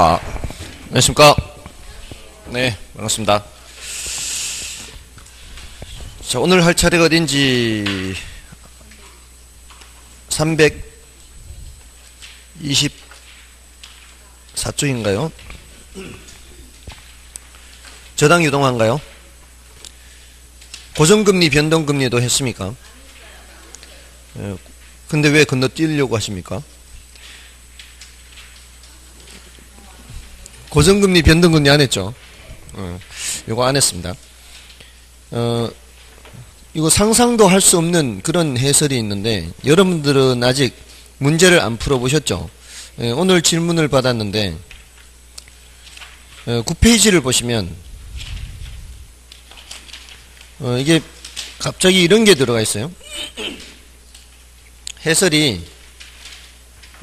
자, 안녕하십니까. 네, 반갑습니다. 자, 오늘 할 차례가 어딘지 324쪽인가요? 저당 유동화인가요? 고정금리, 변동금리도 했습니까? 예, 근데 왜 건너뛰려고 하십니까? 고정금리, 변동금리 안 했죠? 어, 이거 안 했습니다. 어, 이거 상상도 할 수 없는 그런 해설이 있는데 여러분들은 아직 문제를 안 풀어보셨죠? 예, 오늘 질문을 받았는데 어, 9페이지를 보시면 어, 이게 갑자기 이런 게 들어가 있어요. 해설이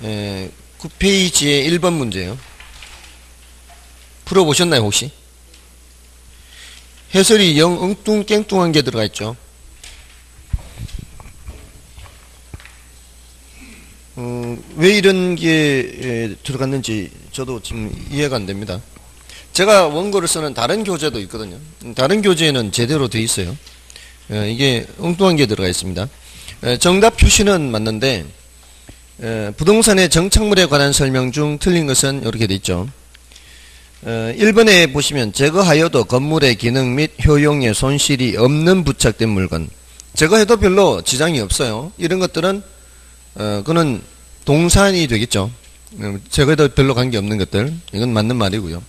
에, 9페이지의 1번 문제예요. 풀어보셨나요 혹시? 해설이 영 엉뚱깽뚱한 게 들어가 있죠. 음, 왜 이런 게 들어갔는지 저도 지금 이해가 안 됩니다. 제가 원고를 쓰는 다른 교재도 있거든요. 다른 교재에는 제대로 돼 있어요. 이게 엉뚱한 게 들어가 있습니다. 정답 표시는 맞는데 부동산의 정착물에 관한 설명 중 틀린 것은 이렇게 돼 있죠. 1번에 보시면 제거하여도 건물의 기능 및 효용에 손실이 없는 부착된 물건 제거해도 별로 지장이 없어요. 이런 것들은 어, 그는 동산이 되겠죠. 음, 제거해도 별로 관계없는 것들. 이건 맞는 말이고요.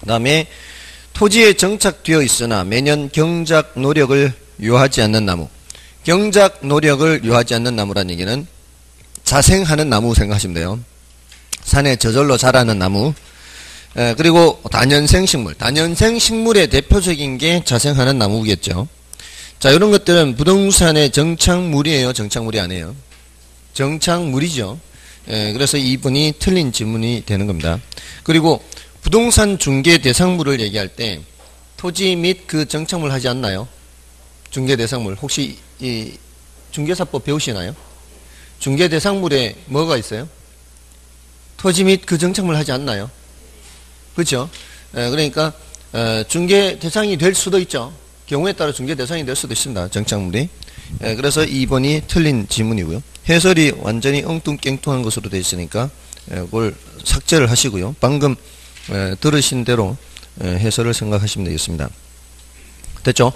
그 다음에 토지에 정착되어 있으나 매년 경작 노력을 요하지 않는 나무. 경작 노력을 요하지 않는 나무란 얘기는 자생하는 나무 생각하시면 돼요. 산에 저절로 자라는 나무. 에, 그리고 단연생 식물. 단연생 식물의 대표적인 게 자생하는 나무겠죠. 자, 이런 것들은 부동산의 정착물이에요. 정착물이 아니에요. 정착물이죠. 예, 그래서 이분이 틀린 질문이 되는 겁니다. 그리고 부동산 중개 대상물을 얘기할 때 토지 및 그 정착물 하지 않나요? 중개 대상물 혹시 이 중개사법 배우시나요? 중개 대상물에 뭐가 있어요? 토지 및 그 정착물 하지 않나요? 그렇죠? 예, 그러니까 어, 중개 대상이 될 수도 있죠. 경우에 따라 중개 대상이 될 수도 있습니다. 정착물이. 예, 그래서 2번이 틀린 지문이고요. 해설이 완전히 엉뚱깽뚱한 것으로 되어 있으니까 예, 그걸 삭제를 하시고요. 방금 예, 들으신 대로 예, 해설을 생각하시면 되겠습니다. 됐죠?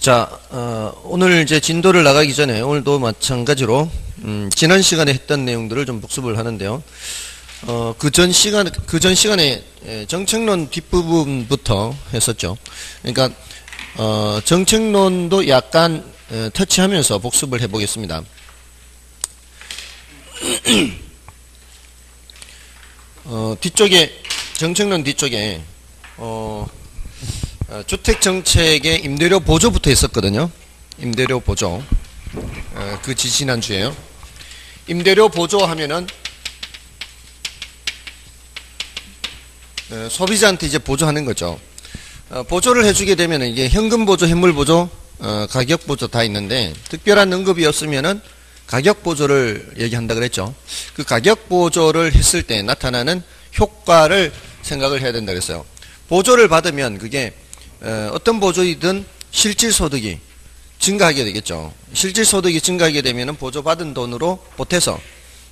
자, 어, 오늘 이제 진도를 나가기 전에 오늘도 마찬가지로 음, 지난 시간에 했던 내용들을 좀 복습을 하는데요. 어, 그 전 시간 그 전 시간에 정책론 뒷부분부터 했었죠. 그러니까 어, 정책론도 약간 어, 터치하면서 복습을 해보겠습니다. 어, 뒤쪽에 정책론 뒤쪽에 어, 어, 주택 정책의 임대료 보조부터 있었거든요. 임대료 보조 어, 그 지지난 주에요. 임대료 보조 하면은 소비자한테 이제 보조하는 거죠. 어, 보조를 해주게 되면 이게 현금 보조, 현물 보조, 어, 가격 보조 다 있는데 특별한 언급이 없으면은 가격 보조를 얘기한다 그랬죠. 그 가격 보조를 했을 때 나타나는 효과를 생각을 해야 된다 그랬어요. 보조를 받으면 그게 어, 어떤 보조이든 실질 소득이 증가하게 되겠죠. 실질 소득이 증가하게 되면은 보조 받은 돈으로 보태서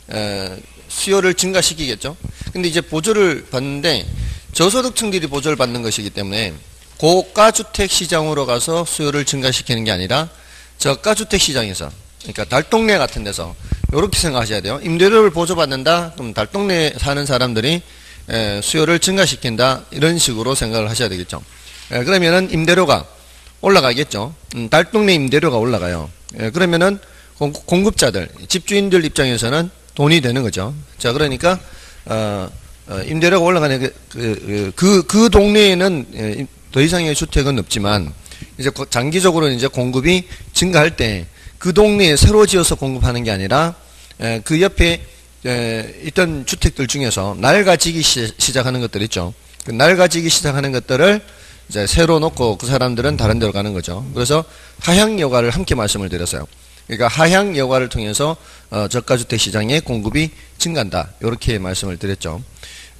어, 수요를 증가시키겠죠. 근데 이제 보조를 받는데 저소득층들이 보조를 받는 것이기 때문에 고가 주택 시장으로 가서 수요를 증가시키는 게 아니라 저가 주택 시장에서 그러니까 달동네 같은 데서 이렇게 생각하셔야 돼요. 임대료를 보조받는다. 그럼 달동네 사는 사람들이 수요를 증가시킨다. 이런 식으로 생각을 하셔야 되겠죠. 그러면은 임대료가 올라가겠죠. 음, 달동네 임대료가 올라가요. 그러면은 공급자들, 집주인들 입장에서는 돈이 되는 거죠. 자, 그러니까 어, 어, 임대료가 올라가는 그, 그, 그, 그 동네에는 예, 더 이상의 주택은 없지만 이제 장기적으로 이제 공급이 증가할 때 그 동네에 새로 지어서 공급하는 게 아니라 예, 그 옆에 예, 있던 주택들 중에서 낡아지기 시 작하는 것들 있죠. 그 낡아지기 시작하는 것들을 이제 새로 놓고 그 사람들은 다른 데로 가는 거죠. 그래서 하향 여과를 함께 말씀을 드렸어요. 그러니까 하향 여과를 통해서 어, 저가주택 시장의 공급이 증가한다. 이렇게 말씀을 드렸죠.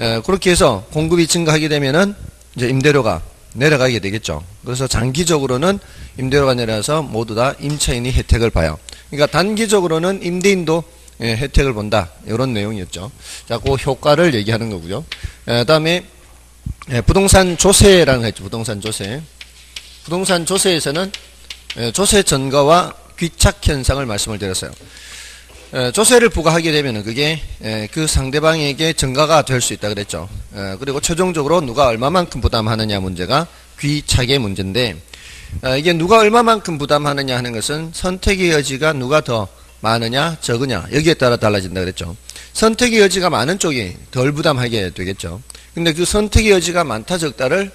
에, 그렇게 해서 공급이 증가하게 되면은 이제 임대료가 내려가게 되겠죠. 그래서 장기적으로는 임대료가 내려서 모두 다 임차인이 혜택을 봐요. 그러니까 단기적으로는 임대인도 예, 혜택을 본다. 이런 내용이었죠. 자, 그 효과를 얘기하는 거고요. 에, 다음에 예, 부동산 조세라는 거 있죠. 부동산 조세. 부동산 조세에서는 예, 조세 전가와 귀착 현상을 말씀을 드렸어요. 예, 조세를 부과하게 되면 그게 예, 그 상대방에게 전가가 될 수 있다 그랬죠. 예, 그리고 최종적으로 누가 얼마만큼 부담하느냐 문제가 귀착의 문제인데 어, 이게 누가 얼마만큼 부담하느냐 하는 것은 선택의 여지가 누가 더 많으냐 적으냐 여기에 따라 달라진다 그랬죠. 선택의 여지가 많은 쪽이 덜 부담하게 되겠죠. 근데 그 선택의 여지가 많다 적다를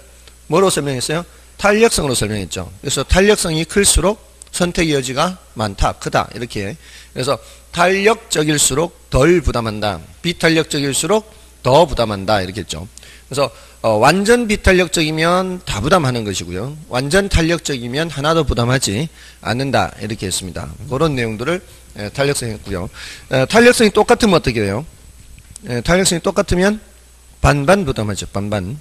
뭐로 설명했어요? 탄력성으로 설명했죠. 그래서 탄력성이 클수록 선택의 여지가 많다, 크다 이렇게. 그래서 탄력적일수록 덜 부담한다. 비탄력적일수록 더 부담한다 이렇게 했죠. 그래서 어, 완전 비탄력적이면 다 부담하는 것이고요. 완전 탄력적이면 하나도 부담하지 않는다 이렇게 했습니다. 그런 내용들을 예, 탄력성 했고요. 에, 탄력성이 똑같으면 어떻게 돼요? 에, 탄력성이 똑같으면 반반 부담하죠. 반반.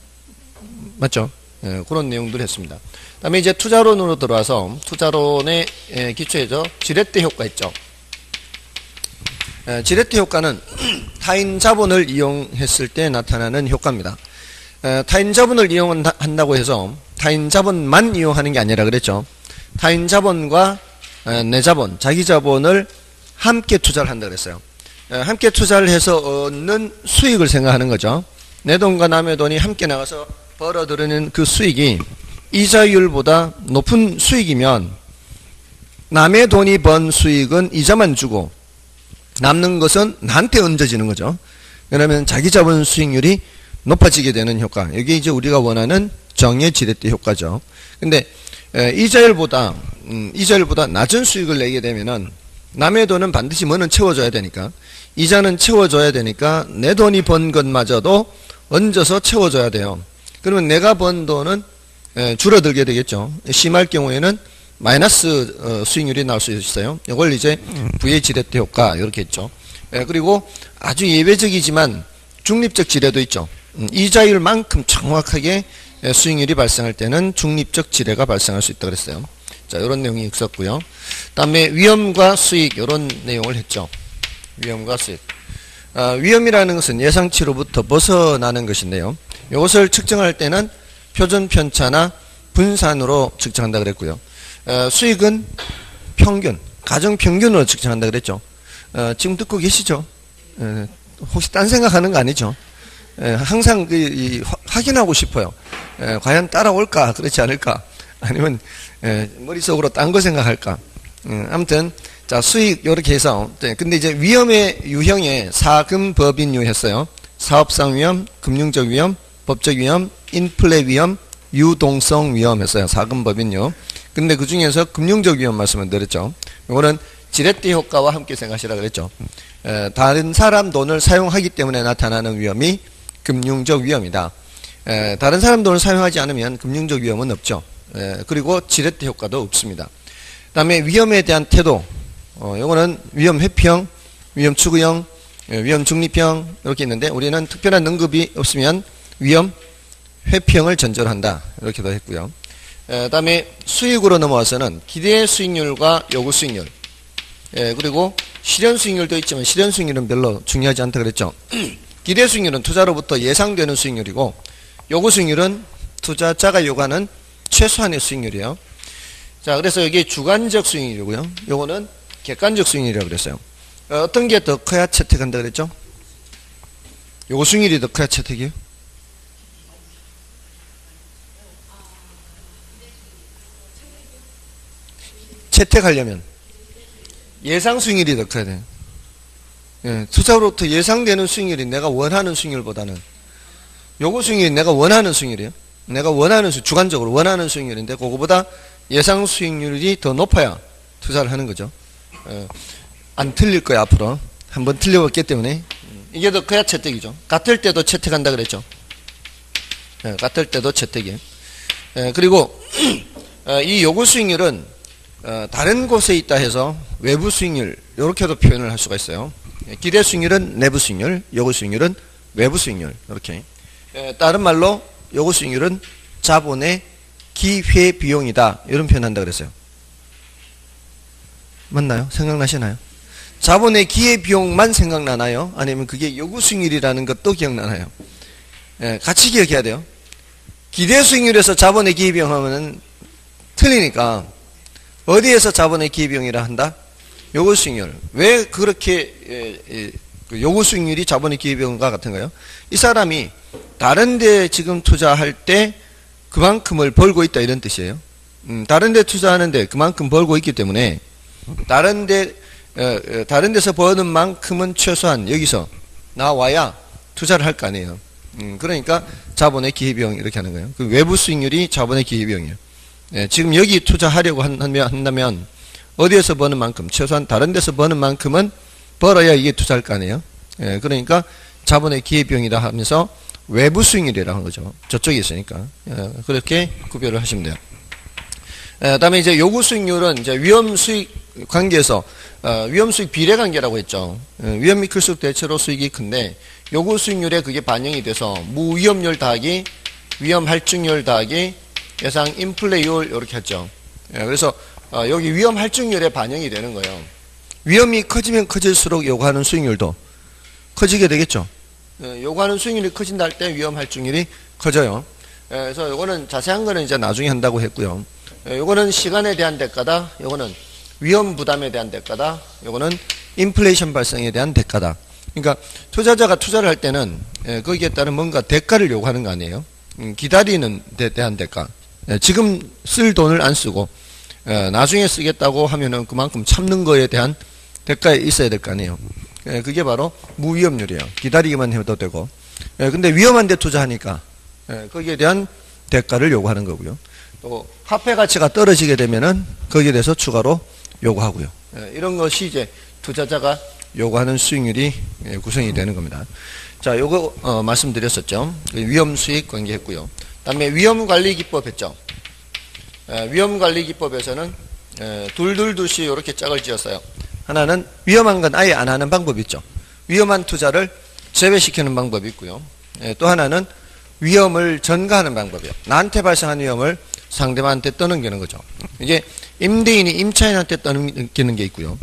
맞죠? 예, 그런 내용들을 했습니다. 다음에 이제 투자론으로 들어와서 투자론의 예, 기초에서 지렛대 효과 있죠. 예, 지렛대 효과는 타인 자본을 이용했을 때 나타나는 효과입니다. 예, 타인 자본을 이용한다고 해서 타인 자본만 이용하는 게 아니라 그랬죠. 타인 자본과 예, 내 자본, 자기 자본을 함께 투자를 한다 그랬어요. 예, 함께 투자를 해서 얻는 수익을 생각하는 거죠. 내 돈과 남의 돈이 함께 나가서 벌어들이는 그 수익이 이자율보다 높은 수익이면 남의 돈이 번 수익은 이자만 주고 남는 것은 나한테 얹어지는 거죠. 그러면 자기 자본 수익률이 높아지게 되는 효과. 이게 이제 우리가 원하는 정의 지렛대 효과죠. 근데 이자율보다 음, 이자율보다 낮은 수익을 내게 되면은 남의 돈은 반드시 뭐는 채워줘야 되니까 이자는 채워줘야 되니까 내 돈이 번 것마저도 얹어서 채워줘야 돼요. 그러면 내가 번 돈은 줄어들게 되겠죠. 심할 경우에는 마이너스 어, 수익률이 나올 수 있어요. 이걸 이제 부의 지렛대 효과 이렇게 했죠. 그리고 아주 예외적이지만 중립적 지뢰도 있죠. 음, 이자율만큼 정확하게 수익률이 발생할 때는 중립적 지뢰가 발생할 수 있다 그랬어요. 자, 이런 내용이 있었고요. 다음에 위험과 수익 이런 내용을 했죠. 위험과 수익. 아, 위험이라는 것은 예상치로부터 벗어나는 것인데요. 이것을 측정할 때는 표준 편차나 분산으로 측정한다 그랬고요. 어, 수익은 평균, 가정 평균으로 측정한다 그랬죠. 어, 지금 듣고 계시죠? 에, 혹시 딴 생각하는 거 아니죠? 에, 항상 그, 이, 확인하고 싶어요. 에, 과연 따라올까 그렇지 않을까? 아니면 머릿속으로 딴 거 생각할까? 아무튼 자 수익 이렇게 해서 네, 근데 이제 위험의 유형에 사금법인유 했어요. 사업상 위험, 금융적 위험, 법적 위험, 인플레 위험, 유동성 위험 했어요. 사금법인요. 근데 그 중에서 금융적 위험 말씀을 드렸죠. 이거는 지렛대 효과와 함께 생각하시라 그랬죠. 에, 다른 사람 돈을 사용하기 때문에 나타나는 위험이 금융적 위험이다. 에, 다른 사람 돈을 사용하지 않으면 금융적 위험은 없죠. 에, 그리고 지렛대 효과도 없습니다. 그 다음에 위험에 대한 태도. 어, 이거는 위험 회피형, 위험 추구형, 위험 중립형 이렇게 있는데 우리는 특별한 능급이 없으면 위험 회피형을 전제로 한다. 이렇게도 했고요. 에, 다음에 수익으로 넘어와서는 기대 수익률과 요구 수익률. 에, 그리고 실현 수익률도 있지만 실현 수익률은 별로 중요하지 않다 그랬죠. 기대 수익률은 투자로부터 예상되는 수익률이고 요구 수익률은 투자자가 요구하는 최소한의 수익률이에요. 자, 그래서 여기 주관적 수익률이고요. 요거는 객관적 수익률이라고 그랬어요. 어, 어떤 게 더 커야 채택한다 그랬죠? 요구 수익률이 더 커야 채택이에요? 채택하려면 예상 수익률이 더 커야 돼요. 예, 투자로부터 예상되는 수익률이 내가 원하는 수익률보다는 요거 수익률이 내가 원하는 수익률이에요. 내가 원하는 수, 주관적으로 원하는 수익률인데 그거보다 예상 수익률이 더 높아야 투자를 하는 거죠. 예, 안 틀릴 거야 앞으로. 한번 틀려봤기 때문에 이게 더 커야 채택이죠. 같을 때도 채택한다 그랬죠. 예, 같을 때도 채택이에요. 예, 그리고 어, 이 요구 수익률은 어, 다른 곳에 있다 해서 외부 수익률 이렇게도 표현을 할 수가 있어요. 기대 수익률은 내부 수익률, 요구 수익률은 외부 수익률 이렇게 에, 다른 말로 요구 수익률은 자본의 기회 비용이다 이런 표현한다 그랬어요. 맞나요? 생각나시나요? 자본의 기회 비용만 생각나나요? 아니면 그게 요구 수익률이라는 것도 기억나나요? 예, 같이 기억해야 돼요. 기대 수익률에서 자본의 기회 비용 하면은 틀리니까 어디에서 자본의 기회 비용이라 한다? 요구 수익률. 왜 그렇게 예, 예, 그 요구 수익률이 자본의 기회 비용과 같은가요? 이 사람이 다른 데 지금 투자할 때 그만큼을 벌고 있다 이런 뜻이에요. 음, 다른 데 투자하는데 그만큼 벌고 있기 때문에 다른 데 어, 어, 다른 데서 버는 만큼은 최소한 여기서 나와야 투자를 할 거 아니에요. 음, 그러니까 자본의 기회비용 이렇게 하는 거예요. 그 외부 수익률이 자본의 기회비용이에요. 예, 지금 여기 투자하려고 한다면, 어디에서 버는 만큼 최소한 다른 데서 버는 만큼은 벌어야 이게 투자할 거 아니에요. 예, 그러니까 자본의 기회비용이라 하면서 외부 수익률이라고 하는 거죠. 저쪽에 있으니까 예, 그렇게 구별을 하시면 돼요. 예, 그다음에 이제 요구 수익률은 이제 위험 수익 관계에서 어, 위험 수익 비례 관계라고 했죠. 예, 위험이 클수록 대체로 수익이 큰데 요구 수익률에 그게 반영이 돼서 무위험률 더하기 위험 할증률 더하기 예상 인플레이율 이렇게 했죠. 예, 그래서 어, 여기 위험 할증률에 반영이 되는 거예요. 위험이 커지면 커질수록 요구하는 수익률도 커지게 되겠죠. 예, 요구하는 수익률이 커진다 할 때 위험 할증률이 커져요. 예, 그래서 요거는 자세한 거는 이제 나중에 한다고 했고요. 예, 요거는 시간에 대한 대가다. 요거는 위험 부담에 대한 대가다. 요거는 인플레이션 발생에 대한 대가다. 그러니까 투자자가 투자를 할 때는 예, 거기에 따른 뭔가 대가를 요구하는 거 아니에요. 음, 기다리는 데 대한 대가. 예, 지금 쓸 돈을 안 쓰고 예, 나중에 쓰겠다고 하면은 그만큼 참는 거에 대한 대가에 있어야 될 거 아니에요. 예, 그게 바로 무위험률이에요. 기다리기만 해도 되고. 예, 근데 위험한 데 투자하니까 예, 거기에 대한 대가를 요구하는 거고요. 또 화폐 가치가 떨어지게 되면은 거기에 대해서 추가로 요구하고요. 예, 이런 것이 이제 투자자가 요구하는 수익률이 예, 구성이 되는 겁니다. 자, 요거 어, 말씀드렸었죠. 그 위험 수익 관계했고요. 그다음에 위험 관리 기법 했죠. 예, 위험 관리 기법에서는 예, 둘둘둘씩 이렇게 짝을 지었어요. 하나는 위험한 건 아예 안 하는 방법이 있죠. 위험한 투자를 제외시키는 방법이 있고요. 예, 또 하나는 위험을 전가하는 방법이요. 나한테 발생한 위험을 상대방한테 떠넘기는 거죠. 이게 임대인이 임차인한테 떠넘기는 게 있고요.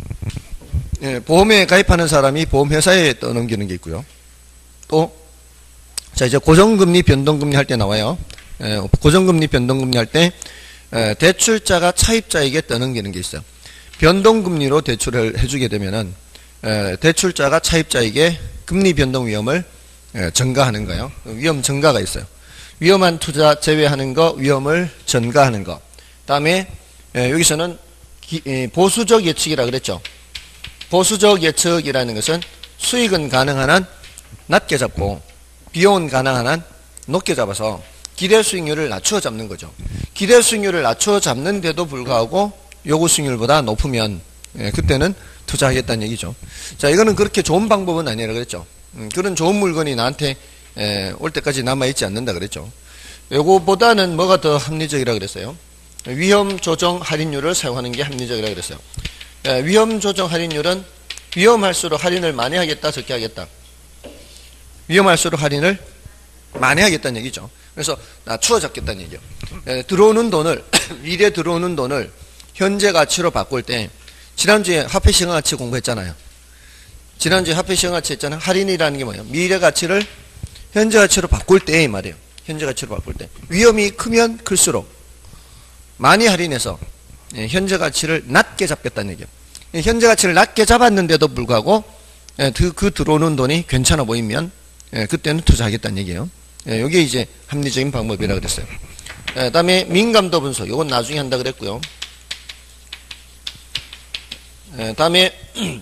예, 보험에 가입하는 사람이 보험회사에 떠넘기는 게 있고요. 또, 자, 이제 고정금리, 변동금리 할 때 나와요. 예, 고정금리, 변동금리 할 때, 예, 대출자가 차입자에게 떠넘기는 게 있어요. 변동금리로 대출을 해주게 되면은, 예, 대출자가 차입자에게 금리 변동 위험을 예, 전가하는 거예요. 위험 전가가 있어요. 위험한 투자 제외하는 거, 위험을 전가하는 거. 다음에 예, 여기서는 기, 예, 보수적 예측이라 그랬죠. 보수적 예측이라는 것은 수익은 가능한 한 낮게 잡고 비용은 가능한 한 높게 잡아서 기대 수익률을 낮추어 잡는 거죠. 기대 수익률을 낮추어 잡는데도 불구하고 요구 수익률보다 높으면 예, 그때는 투자하겠다는 얘기죠. 자, 이거는 그렇게 좋은 방법은 아니라 그랬죠. 음, 그런 좋은 물건이 나한테 에, 올 때까지 남아있지 않는다 그랬죠. 요거보다는 뭐가 더 합리적이라 그랬어요? 위험 조정 할인율을 사용하는 게 합리적이라 그랬어요. 에, 위험 조정 할인율은 위험할수록 할인을 많이 하겠다, 적게 하겠다. 위험할수록 할인을 많이 하겠다는 얘기죠. 그래서 낮추어 잡겠다는 얘기죠. 에, 들어오는 돈을 미래 들어오는 돈을 현재 가치로 바꿀 때 지난주에 화폐 시장 가치 공부했잖아요. 지난주에 화폐 시장 가치 했잖아요. 할인이라는 게 뭐예요? 미래 가치를 현재 가치로 바꿀 때 말이에요. 현재 가치로 바꿀 때. 위험이 크면 클수록 많이 할인해서 예, 현재 가치를 낮게 잡겠다는 얘기예요. 예, 현재 가치를 낮게 잡았는데도 불구하고 예, 그, 그 들어오는 돈이 괜찮아 보이면 그때는 투자하겠다는 얘기예요. 이게 이제 합리적인 방법이라 고 그랬어요. 다음에 민감도 분석. 이건 나중에 한다 그랬고요. 다음에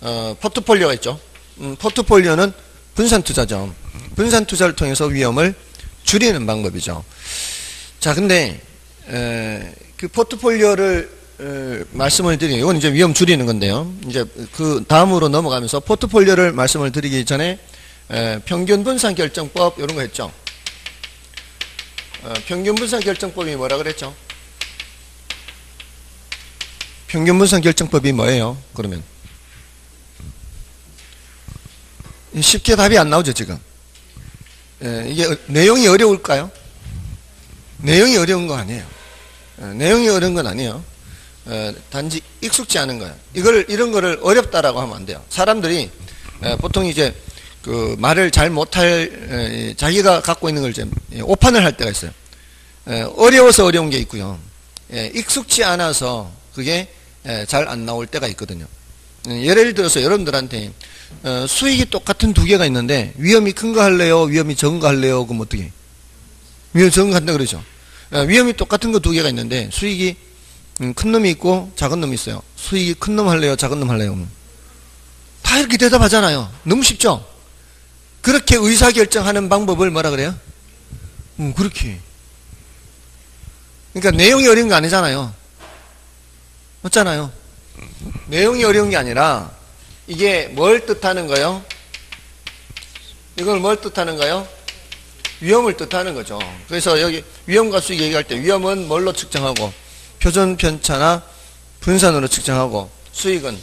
어, 포트폴리오가 있죠. 음, 포트폴리오는 분산 투자죠. 분산 투자를 통해서 위험을 줄이는 방법이죠. 자, 근데 에, 그 포트폴리오를 에, 말씀을 드리는 이건 이제 위험 줄이는 건데요. 이제 그 다음으로 넘어가면서 포트폴리오를 말씀을 드리기 전에 에, 평균 분산 결정법 이런 거 했죠. 어, 평균 분산 결정법이 뭐라 그랬죠? 평균 분산 결정법이 뭐예요? 그러면 쉽게 답이 안 나오죠 지금. 예, 이게 어- 내용이 어려울까요? 내용이 어려운 거 아니에요. 예, 내용이 어려운 건 아니에요. 예, 단지 익숙지 않은 거예요. 이걸 이런 거를 어렵다라고 하면 안 돼요. 사람들이 예, 보통 이제 그 말을 잘 못할 에, 자기가 갖고 있는 걸 이제 예, 오판을 할 때가 있어요. 예, 어려워서 어려운 게 있고요. 예, 익숙지 않아서 그게 예, 잘안 나올 때가 있거든요. 예, 예를 들어서 여러분들한테 어, 수익이 똑같은 두 개가 있는데 위험이 큰 거 할래요? 위험이 적은 거 할래요? 그럼 어떻게? 위험 적은 거 한다 그러죠. 어, 위험이 똑같은 거 두 개가 있는데 수익이 음, 큰 놈이 있고 작은 놈이 있어요. 수익이 큰 놈 할래요? 작은 놈 할래요? 다 이렇게 대답하잖아요. 너무 쉽죠? 그렇게 의사결정하는 방법을 뭐라 그래요? 음, 그렇게. 그러니까 내용이 어려운 게 아니잖아요. 맞잖아요. 내용이 어려운 게 아니라 이게 뭘 뜻하는 거요? 이걸 뭘 뜻하는 거요? 위험을 뜻하는 거죠. 그래서 여기 위험과 수익 얘기할 때 위험은 뭘로 측정하고 표준 편차나 분산으로 측정하고 수익은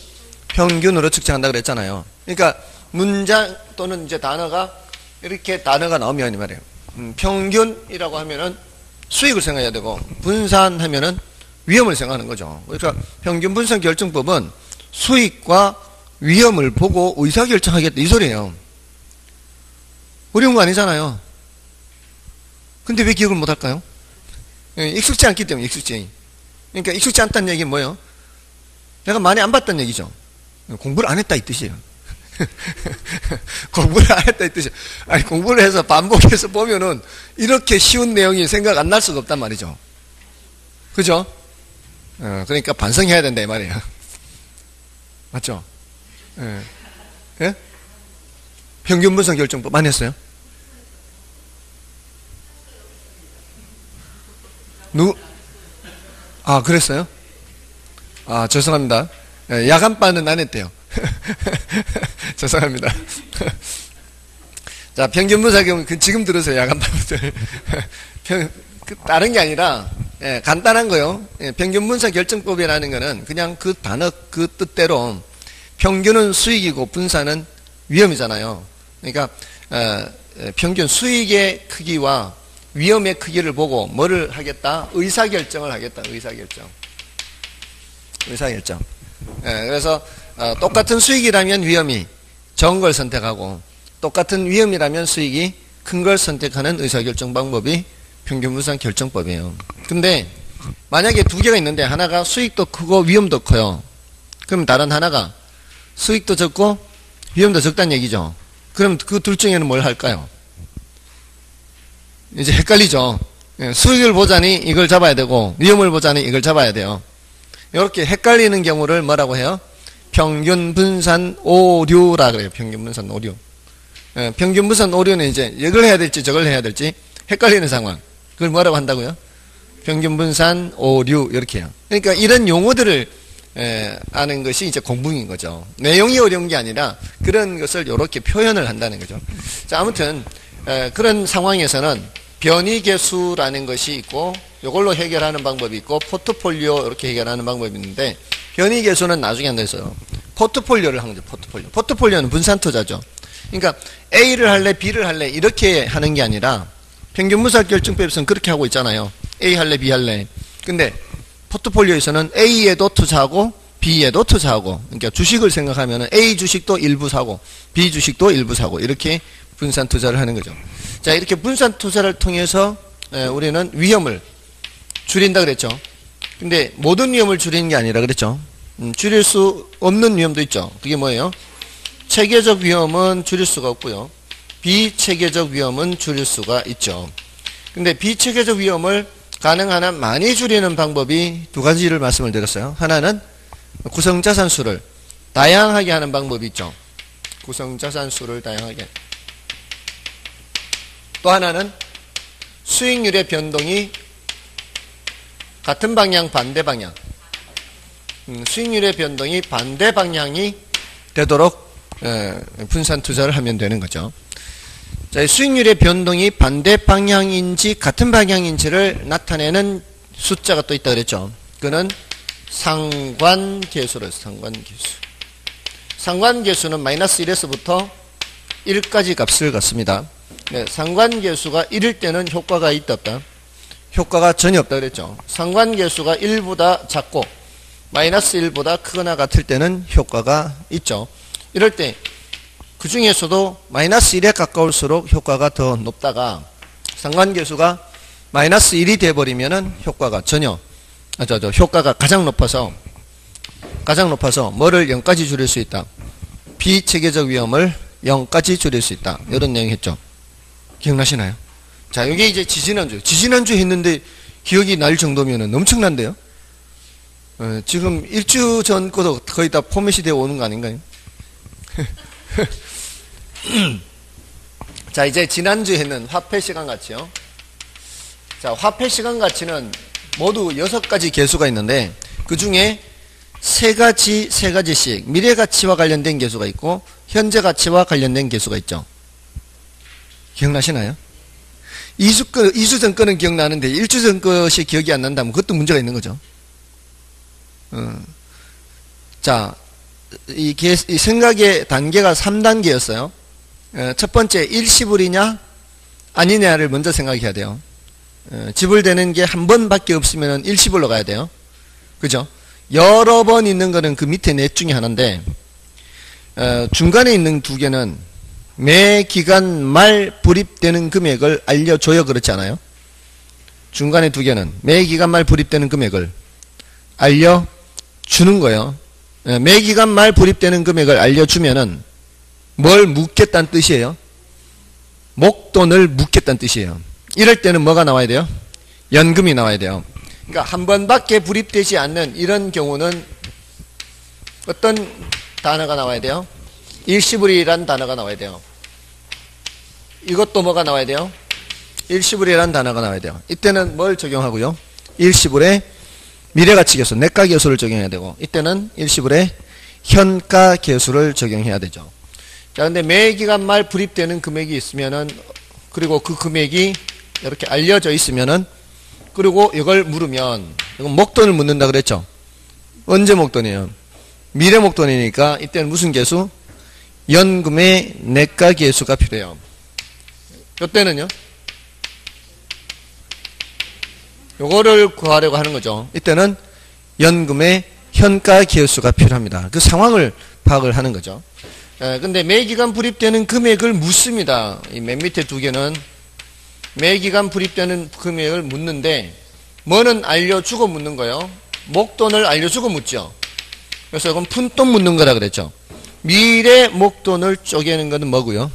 평균으로 측정한다 그랬잖아요. 그러니까 문장 또는 이제 단어가 이렇게 단어가 나오면 이 말이에요. 음, 평균이라고 하면은 수익을 생각해야 되고 분산하면은 위험을 생각하는 거죠. 그러니까 평균 분산 결정법은 수익과 위험을 보고 의사 결정하겠다 이 소리예요. 어려운 거 아니잖아요. 근데 왜 기억을 못 할까요? 예, 익숙지 않기 때문에 익숙지. 그러니까 익숙지 않다는 얘기는 뭐예요? 내가 많이 안 봤다는 얘기죠. 공부를 안 했다 이 뜻이에요. 공부를 안 했다 이 뜻이에요. 아니 공부를 해서 반복해서 보면은 이렇게 쉬운 내용이 생각 안 날 수가 없단 말이죠. 그죠? 어, 그러니까 반성해야 된다 이 말이에요. 맞죠? 예. 예? 평균 분석 결정법 많이 했어요? 누, 아, 그랬어요? 아, 죄송합니다. 예, 야간반은 안 했대요. 죄송합니다. 자, 평균 분석은 그 지금 들으세요, 야간반부터. 평, 그 다른 게 아니라, 예, 간단한 거요. 예, 평균 분석 결정법이라는 거는 그냥 그 단어 그 뜻대로 평균은 수익이고 분산은 위험이잖아요. 그러니까, 어, 평균 수익의 크기와 위험의 크기를 보고 뭐를 하겠다? 의사결정을 하겠다. 의사결정. 의사결정. 예, 그래서 어, 똑같은 수익이라면 위험이 적은 걸 선택하고 똑같은 위험이라면 수익이 큰 걸 선택하는 의사결정 방법이 평균분산 결정법이에요. 근데 만약에 두 개가 있는데 하나가 수익도 크고 위험도 커요. 그럼 다른 하나가 수익도 적고 위험도 적다는 얘기죠. 그럼 그 둘 중에는 뭘 할까요? 이제 헷갈리죠. 예, 수익을 보자니 이걸 잡아야 되고 위험을 보자니 이걸 잡아야 돼요. 이렇게 헷갈리는 경우를 뭐라고 해요? 평균 분산 오류라 그래요. 평균 분산 오류. 예, 평균 분산 오류는 이제 이걸 해야 될지 저걸 해야 될지 헷갈리는 상황. 그걸 뭐라고 한다고요? 평균 분산 오류 이렇게 해요. 그러니까 이런 용어들을 에, 아는 것이 이제 공부인 거죠. 내용이 어려운 게 아니라 그런 것을 이렇게 표현을 한다는 거죠. 자, 아무튼 에, 그런 상황에서는 변이계수라는 것이 있고 이걸로 해결하는 방법이 있고 포트폴리오 이렇게 해결하는 방법이 있는데 변이계수는 나중에 한다 해서요. 포트폴리오를 하는 거죠. 포트폴리오. 포트폴리오는 분산 투자죠. 그러니까 A를 할래, B를 할래 이렇게 하는 게 아니라 평균 무사 결정법에서는 그렇게 하고 있잖아요. A 할래, B 할래. 근데 포트폴리오에서는 A에도 투자하고 B에도 투자하고 그러니까 주식을 생각하면 A 주식도 일부 사고 B 주식도 일부 사고 이렇게 분산 투자를 하는 거죠. 자 이렇게 분산 투자를 통해서 우리는 위험을 줄인다 그랬죠. 근데 모든 위험을 줄이는 게 아니라 그랬죠. 음, 줄일 수 없는 위험도 있죠. 그게 뭐예요? 체계적 위험은 줄일 수가 없고요. 비체계적 위험은 줄일 수가 있죠. 근데 비체계적 위험을 가능한 한 많이 줄이는 방법이 두 가지를 말씀을 드렸어요. 하나는 구성자산 수를 다양하게 하는 방법이 있죠. 구성자산 수를 다양하게. 또 하나는 수익률의 변동이 같은 방향 반대 방향 음, 수익률의 변동이 반대 방향이 되도록 에, 분산 투자를 하면 되는 거죠. 자, 수익률의 변동이 반대 방향인지 같은 방향인지를 나타내는 숫자가 또 있다 그랬죠. 그는 상관계수로 상관계수. 상관계수는 마이너스 1에서부터 1까지 값을 갖습니다. 네, 상관계수가 1일 때는 효과가 있다 없다. 효과가 전혀 없다 그랬죠. 상관계수가 1보다 작고 마이너스 1보다 크거나 같을 때는 효과가 있죠. 이럴 때 그 중에서도 마이너스 1에 가까울수록 효과가 더 높다가 상관계수가 마이너스 1이 돼버리면은 효과가 전혀 아, 저, 저, 효과가 가장 높아서 가장 높아서 뭐를 0까지 줄일 수 있다. 비체계적 위험을 0까지 줄일 수 있다. 이런 내용 했죠. 기억나시나요? 자, 이게 이제 지지난주. 지지난주 했는데 기억이 날 정도면 엄청난데요? 어, 지금 일주 전 거도 거의 다 포맷이 되어 오는 거 아닌가요? 자, 이제 지난주 했는 화폐 시간 가치요. 자, 화폐 시간 가치는 모두 여섯 가지 개수가 있는데 그 중에 세 가지, 세 가지씩 미래 가치와 관련된 개수가 있고 현재 가치와 관련된 개수가 있죠. 기억나시나요? 이수, 거, 이수 전 거는 기억나는데 일주 전 것이 기억이 안 난다면 그것도 문제가 있는 거죠. 어. 자, 이, 개, 이 생각의 단계가 3단계였어요. 어, 첫 번째, 일시불이냐, 아니냐를 먼저 생각해야 돼요. 어, 지불되는 게 한 번밖에 없으면 일시불로 가야 돼요. 그죠? 여러 번 있는 거는 그 밑에 넷 중에 하나인데, 어, 중간에 있는 두 개는 매 기간 말 불입되는 금액을 알려줘요. 그렇지 않아요? 중간에 두 개는 매 기간 말 불입되는 금액을 알려주는 거예요. 예, 매 기간 말 불입되는 금액을 알려주면은 뭘 묻겠다는 뜻이에요? 목돈을 묻겠다는 뜻이에요. 이럴 때는 뭐가 나와야 돼요? 연금이 나와야 돼요. 그러니까 한 번밖에 불입되지 않는 이런 경우는 어떤 단어가 나와야 돼요? 일시불이란 단어가 나와야 돼요. 이것도 뭐가 나와야 돼요? 일시불이란 단어가 나와야 돼요. 이때는 뭘 적용하고요? 일시불에 미래가치계수, 내가계수를 적용해야 되고 이때는 일시불에 현가계수를 적용해야 되죠. 자, 근데 매 기간 말 불입되는 금액이 있으면은 그리고 그 금액이 이렇게 알려져 있으면은 그리고 이걸 물으면 이건 목돈을 묻는다 그랬죠. 언제 목돈이에요? 미래 목돈이니까 이때는 무슨 계수? 연금의 내가 계수가 필요해요. 이때는요? 요거를 구하려고 하는 거죠. 이때는 연금의 현가 계수가 필요합니다. 그 상황을 파악을 하는 거죠. 에, 근데 매기간 불입되는 금액을 묻습니다. 이 맨 밑에 두 개는 매기간 불입되는 금액을 묻는데 뭐는 알려주고 묻는 거예요. 목돈을 알려주고 묻죠. 그래서 이건 푼돈 묻는 거라 그랬죠. 미래 목돈을 쪼개는 것은 뭐고요?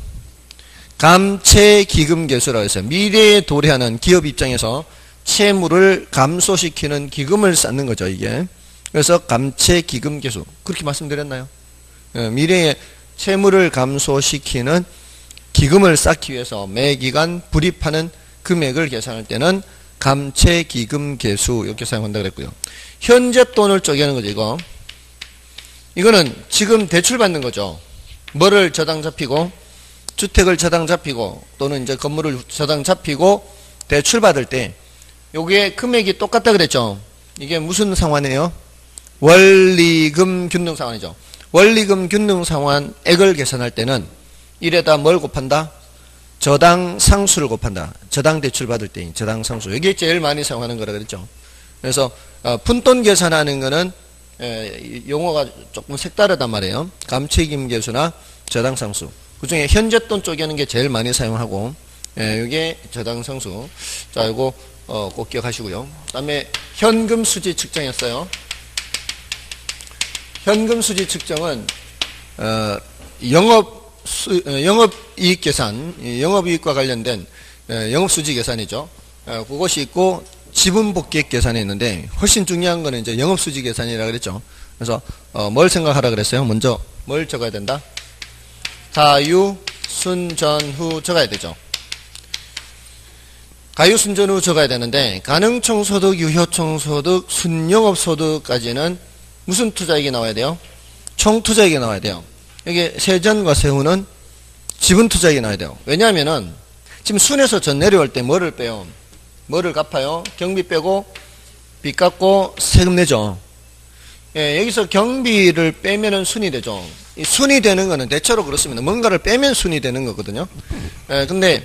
감채기금계수라고 해서 미래에 도래하는 기업 입장에서 채무를 감소시키는 기금을 쌓는 거죠, 이게. 그래서 감채기금계수. 그렇게 말씀드렸나요? 예, 미래에 채무를 감소시키는 기금을 쌓기 위해서 매 기간 불입하는 금액을 계산할 때는 감채기금 계수 이렇게 사용한다 그랬고요. 현재 돈을 쪼개는 거죠, 이거. 이거는 지금 대출 받는 거죠. 뭐를 저당 잡히고 주택을 저당 잡히고 또는 이제 건물을 저당 잡히고 대출 받을 때 요게 금액이 똑같다 그랬죠. 이게 무슨 상환이에요? 원리금 균등 상환이죠. 원리금 균등 상환 액을 계산할 때는 1에다 뭘 곱한다? 저당 상수를 곱한다. 저당 대출 받을 때 저당 상수. 여기에 제일 많이 사용하는 거라 그랬죠. 그래서 어, 푼돈 계산하는 거는 에, 용어가 조금 색다르단 말이에요. 감책임 계수나 저당 상수. 그 중에 현재 돈 쪼개는 게 제일 많이 사용하고 예, 이게 저당 상수. 자, 이거 어, 꼭 기억하시고요. 그다음에 현금 수지 측정했어요. 현금 수지 측정은 어, 영업 수, 어, 영업 이익 계산, 영업 이익과 관련된 어, 영업 수지 계산이죠. 어, 그것이 있고 지분 복귀액 계산이 있는데 훨씬 중요한 거는 이제 영업 수지 계산이라 그랬죠. 그래서 어, 뭘 생각하라 그랬어요? 먼저 뭘 적어야 된다? 가유 순전 후 적어야 되죠. 가유 순전 후 적어야 되는데 가능총소득, 유효총소득, 순영업소득까지는 무슨 투자액이 나와야 돼요? 총 투자액이 나와야 돼요. 여기 세전과 세후는 지분 투자액이 나와야 돼요. 왜냐하면은 지금 순에서 전 내려올 때 뭐를 빼요? 뭐를 갚아요? 경비 빼고 빚 갚고 세금 내죠. 예, 여기서 경비를 빼면은 순이 되죠. 이 순이 되는 거는 대체로 그렇습니다. 뭔가를 빼면 순이 되는 거거든요. 예, 근데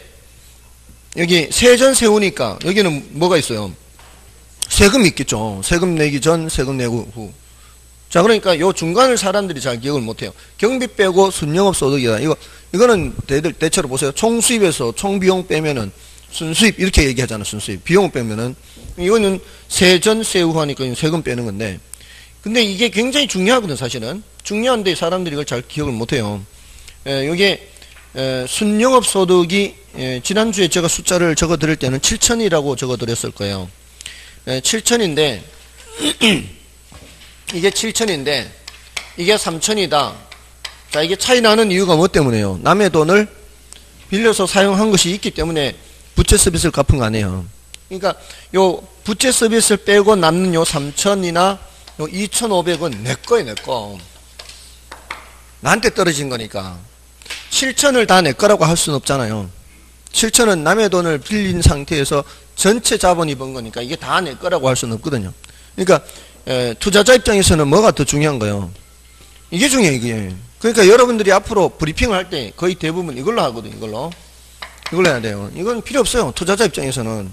여기 세전 세우니까 여기는 뭐가 있어요? 세금 있겠죠. 세금 내기 전, 세금 내고 후. 자, 그러니까 요 중간을 사람들이 잘 기억을 못해요. 경비 빼고 순영업 소득이다. 이거, 이거는 대들, 대체로 보세요. 총수입에서 총비용 빼면은 순수입, 이렇게 얘기하잖아, 순수입. 비용 빼면은. 이거는 세전, 세후 하니까 세금 빼는 건데. 근데 이게 굉장히 중요하거든, 사실은. 중요한데 사람들이 이걸 잘 기억을 못해요. 에, 요게, 에, 순영업 소득이, 에, 지난주에 제가 숫자를 적어 드릴 때는 7천이라고 적어 드렸을 거예요. 7천인데, 이게 7천인데, 이게 3천이다. 자, 이게 차이 나는 이유가 뭐 때문에요? 남의 돈을 빌려서 사용한 것이 있기 때문에 부채 서비스를 갚은 거 아니에요. 그러니까 요 부채 서비스를 빼고 남는 요 3천이나 요 2,500은 내 거예요, 내 거. 나한테 떨어진 거니까. 7천을 다 내 거라고 할 수는 없잖아요. 7천은 남의 돈을 빌린 상태에서 전체 자본이 번 거니까 이게 다 내 거라고 할 수는 없거든요. 그러니까 에, 투자자 입장에서는 뭐가 더 중요한 거예요? 이게 중요해요, 이게. 그러니까 여러분들이 앞으로 브리핑을 할 때 거의 대부분 이걸로 하거든요, 이걸로. 이걸로 해야 돼요. 이건 필요 없어요. 투자자 입장에서는.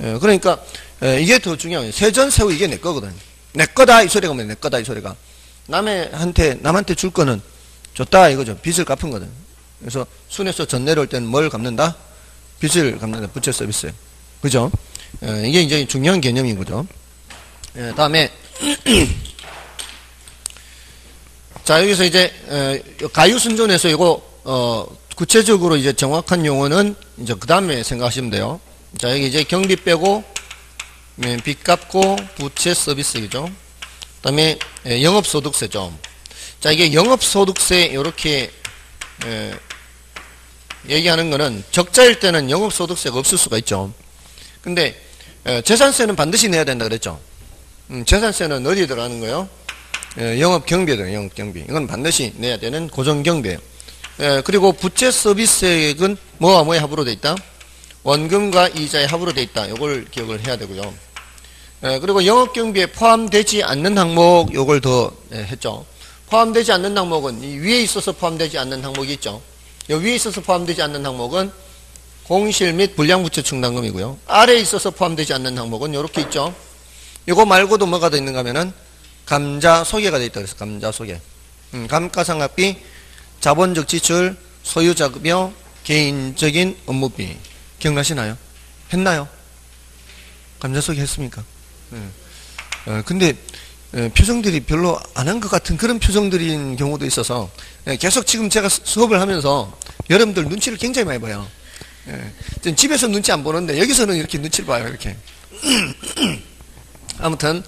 에, 그러니까 에, 이게 더 중요해요. 세전 세후 이게 내 거거든. 내 거다 이 소리가 뭐내 거다 이 소리가. 남의 한테 남한테 줄 거는 줬다 이거죠. 빚을 갚은 거든. 그래서 순에서 전 내려올 때는 뭘 갚는다? 빚을 갚는다. 부채 서비스. 그죠? 에, 이게 이제 중요한 개념인 거죠. 에, 다음에 자 여기서 이제 에, 가유 순전에서 이거 어, 구체적으로 이제 정확한 용어는 이제 그 다음에 생각하시면 돼요. 자 여기 이제 경비 빼고 예, 빚 갚고 부채 서비스죠. 그다음에 예, 영업소득세죠. 자 이게 영업소득세 이렇게 예, 얘기하는 거는 적자일 때는 영업소득세가 없을 수가 있죠. 근데 재산세는 반드시 내야 된다 그랬죠. 음, 재산세는 어디에 들어가는 거예요? 영업 경비에 들어가요. 영업 경비. 이건 반드시 내야 되는 고정 경비예요. 그리고 부채 서비스액은 뭐와 뭐의 합으로 돼 있다? 원금과 이자의 합으로 돼 있다. 이걸 기억을 해야 되고요. 그리고 영업 경비에 포함되지 않는 항목 요걸 더 했죠. 포함되지 않는 항목은 이 위에 있어서 포함되지 않는 항목이 있죠. 이 위에 있어서 포함되지 않는 항목은 공실 및 불량부채 충당금이고요. 아래에 있어서 포함되지 않는 항목은 이렇게 있죠. 이거 말고도 뭐가 더 있는가 하면은 감자 소개가 돼 있다 그래서 감자 소개. 음, 감가상각비, 자본적 지출, 소유자급여, 개인적인 업무비. 기억나시나요? 했나요? 감자 소개 했습니까? 네. 어, 근데 에, 표정들이 별로 안 한 것 같은 그런 표정들인 경우도 있어서 에, 계속 지금 제가 수업을 하면서 여러분들 눈치를 굉장히 많이 봐요. 예, 집에서 눈치 안 보는데 여기서는 이렇게 눈치를 봐요. 이렇게. 아무튼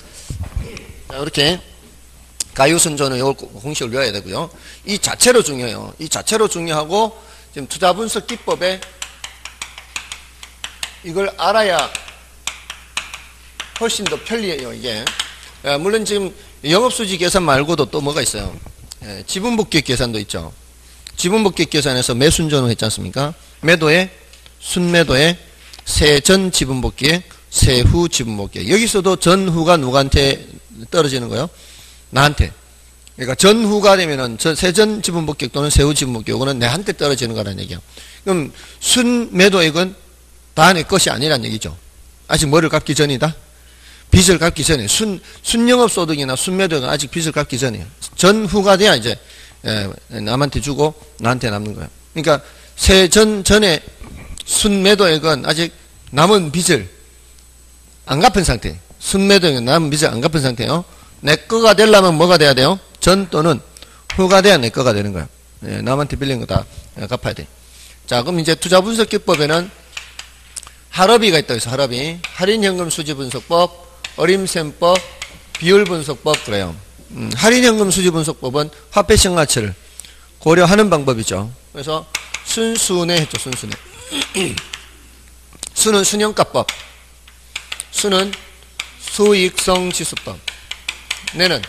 이렇게 가유선전은 공식을 외워야 되고요. 이 자체로 중요해요. 이 자체로 중요하고 지금 투자 분석 기법에 이걸 알아야 훨씬 더 편리해요. 이게 예, 물론 지금 영업수지 계산 말고도 또 뭐가 있어요. 예, 지분복귀 계산도 있죠. 지분복귀 계산에서 매순전을 했지 않습니까? 매도에 순매도에 세전 지분복귀에 세후 지분복귀 여기서도 전후가 누구한테 떨어지는 거예요? 나한테. 그러니까 전후가 되면은 세전 지분복귀 또는 세후 지분복귀 이거는 내한테 떨어지는 거라는 얘기야. 그럼 순매도액은 다 내 것이 아니란 얘기죠. 아직 뭐를 갚기 전이다? 빚을 갚기 전에 순 순영업 소득이나 순매도액은 아직 빚을 갚기 전이에요. 전후가 돼야 이제 에, 남한테 주고 나한테 남는 거예요. 그러니까 세전 전에 순매도액은 아직 남은 빚을 안 갚은 상태. 순매도액은 남은 빚을 안 갚은 상태요. 내 거가 되려면 뭐가 돼야 돼요? 전 또는 후가 돼야 내 거가 되는 거예요. 예, 남한테 빌린 거 다 갚아야 돼. 자, 그럼 이제 투자 분석 기법에는 할업이가 있다 해서 할업이 할인 현금 수지 분석법, 어림셈법, 비율 분석법 그래요. 음, 할인 현금 수지 분석법은 화폐 시가치를 고려하는 방법이죠. 그래서 순수내 했죠, 순수내. 수는 순형가법, 수는 수익성 지수법, 내는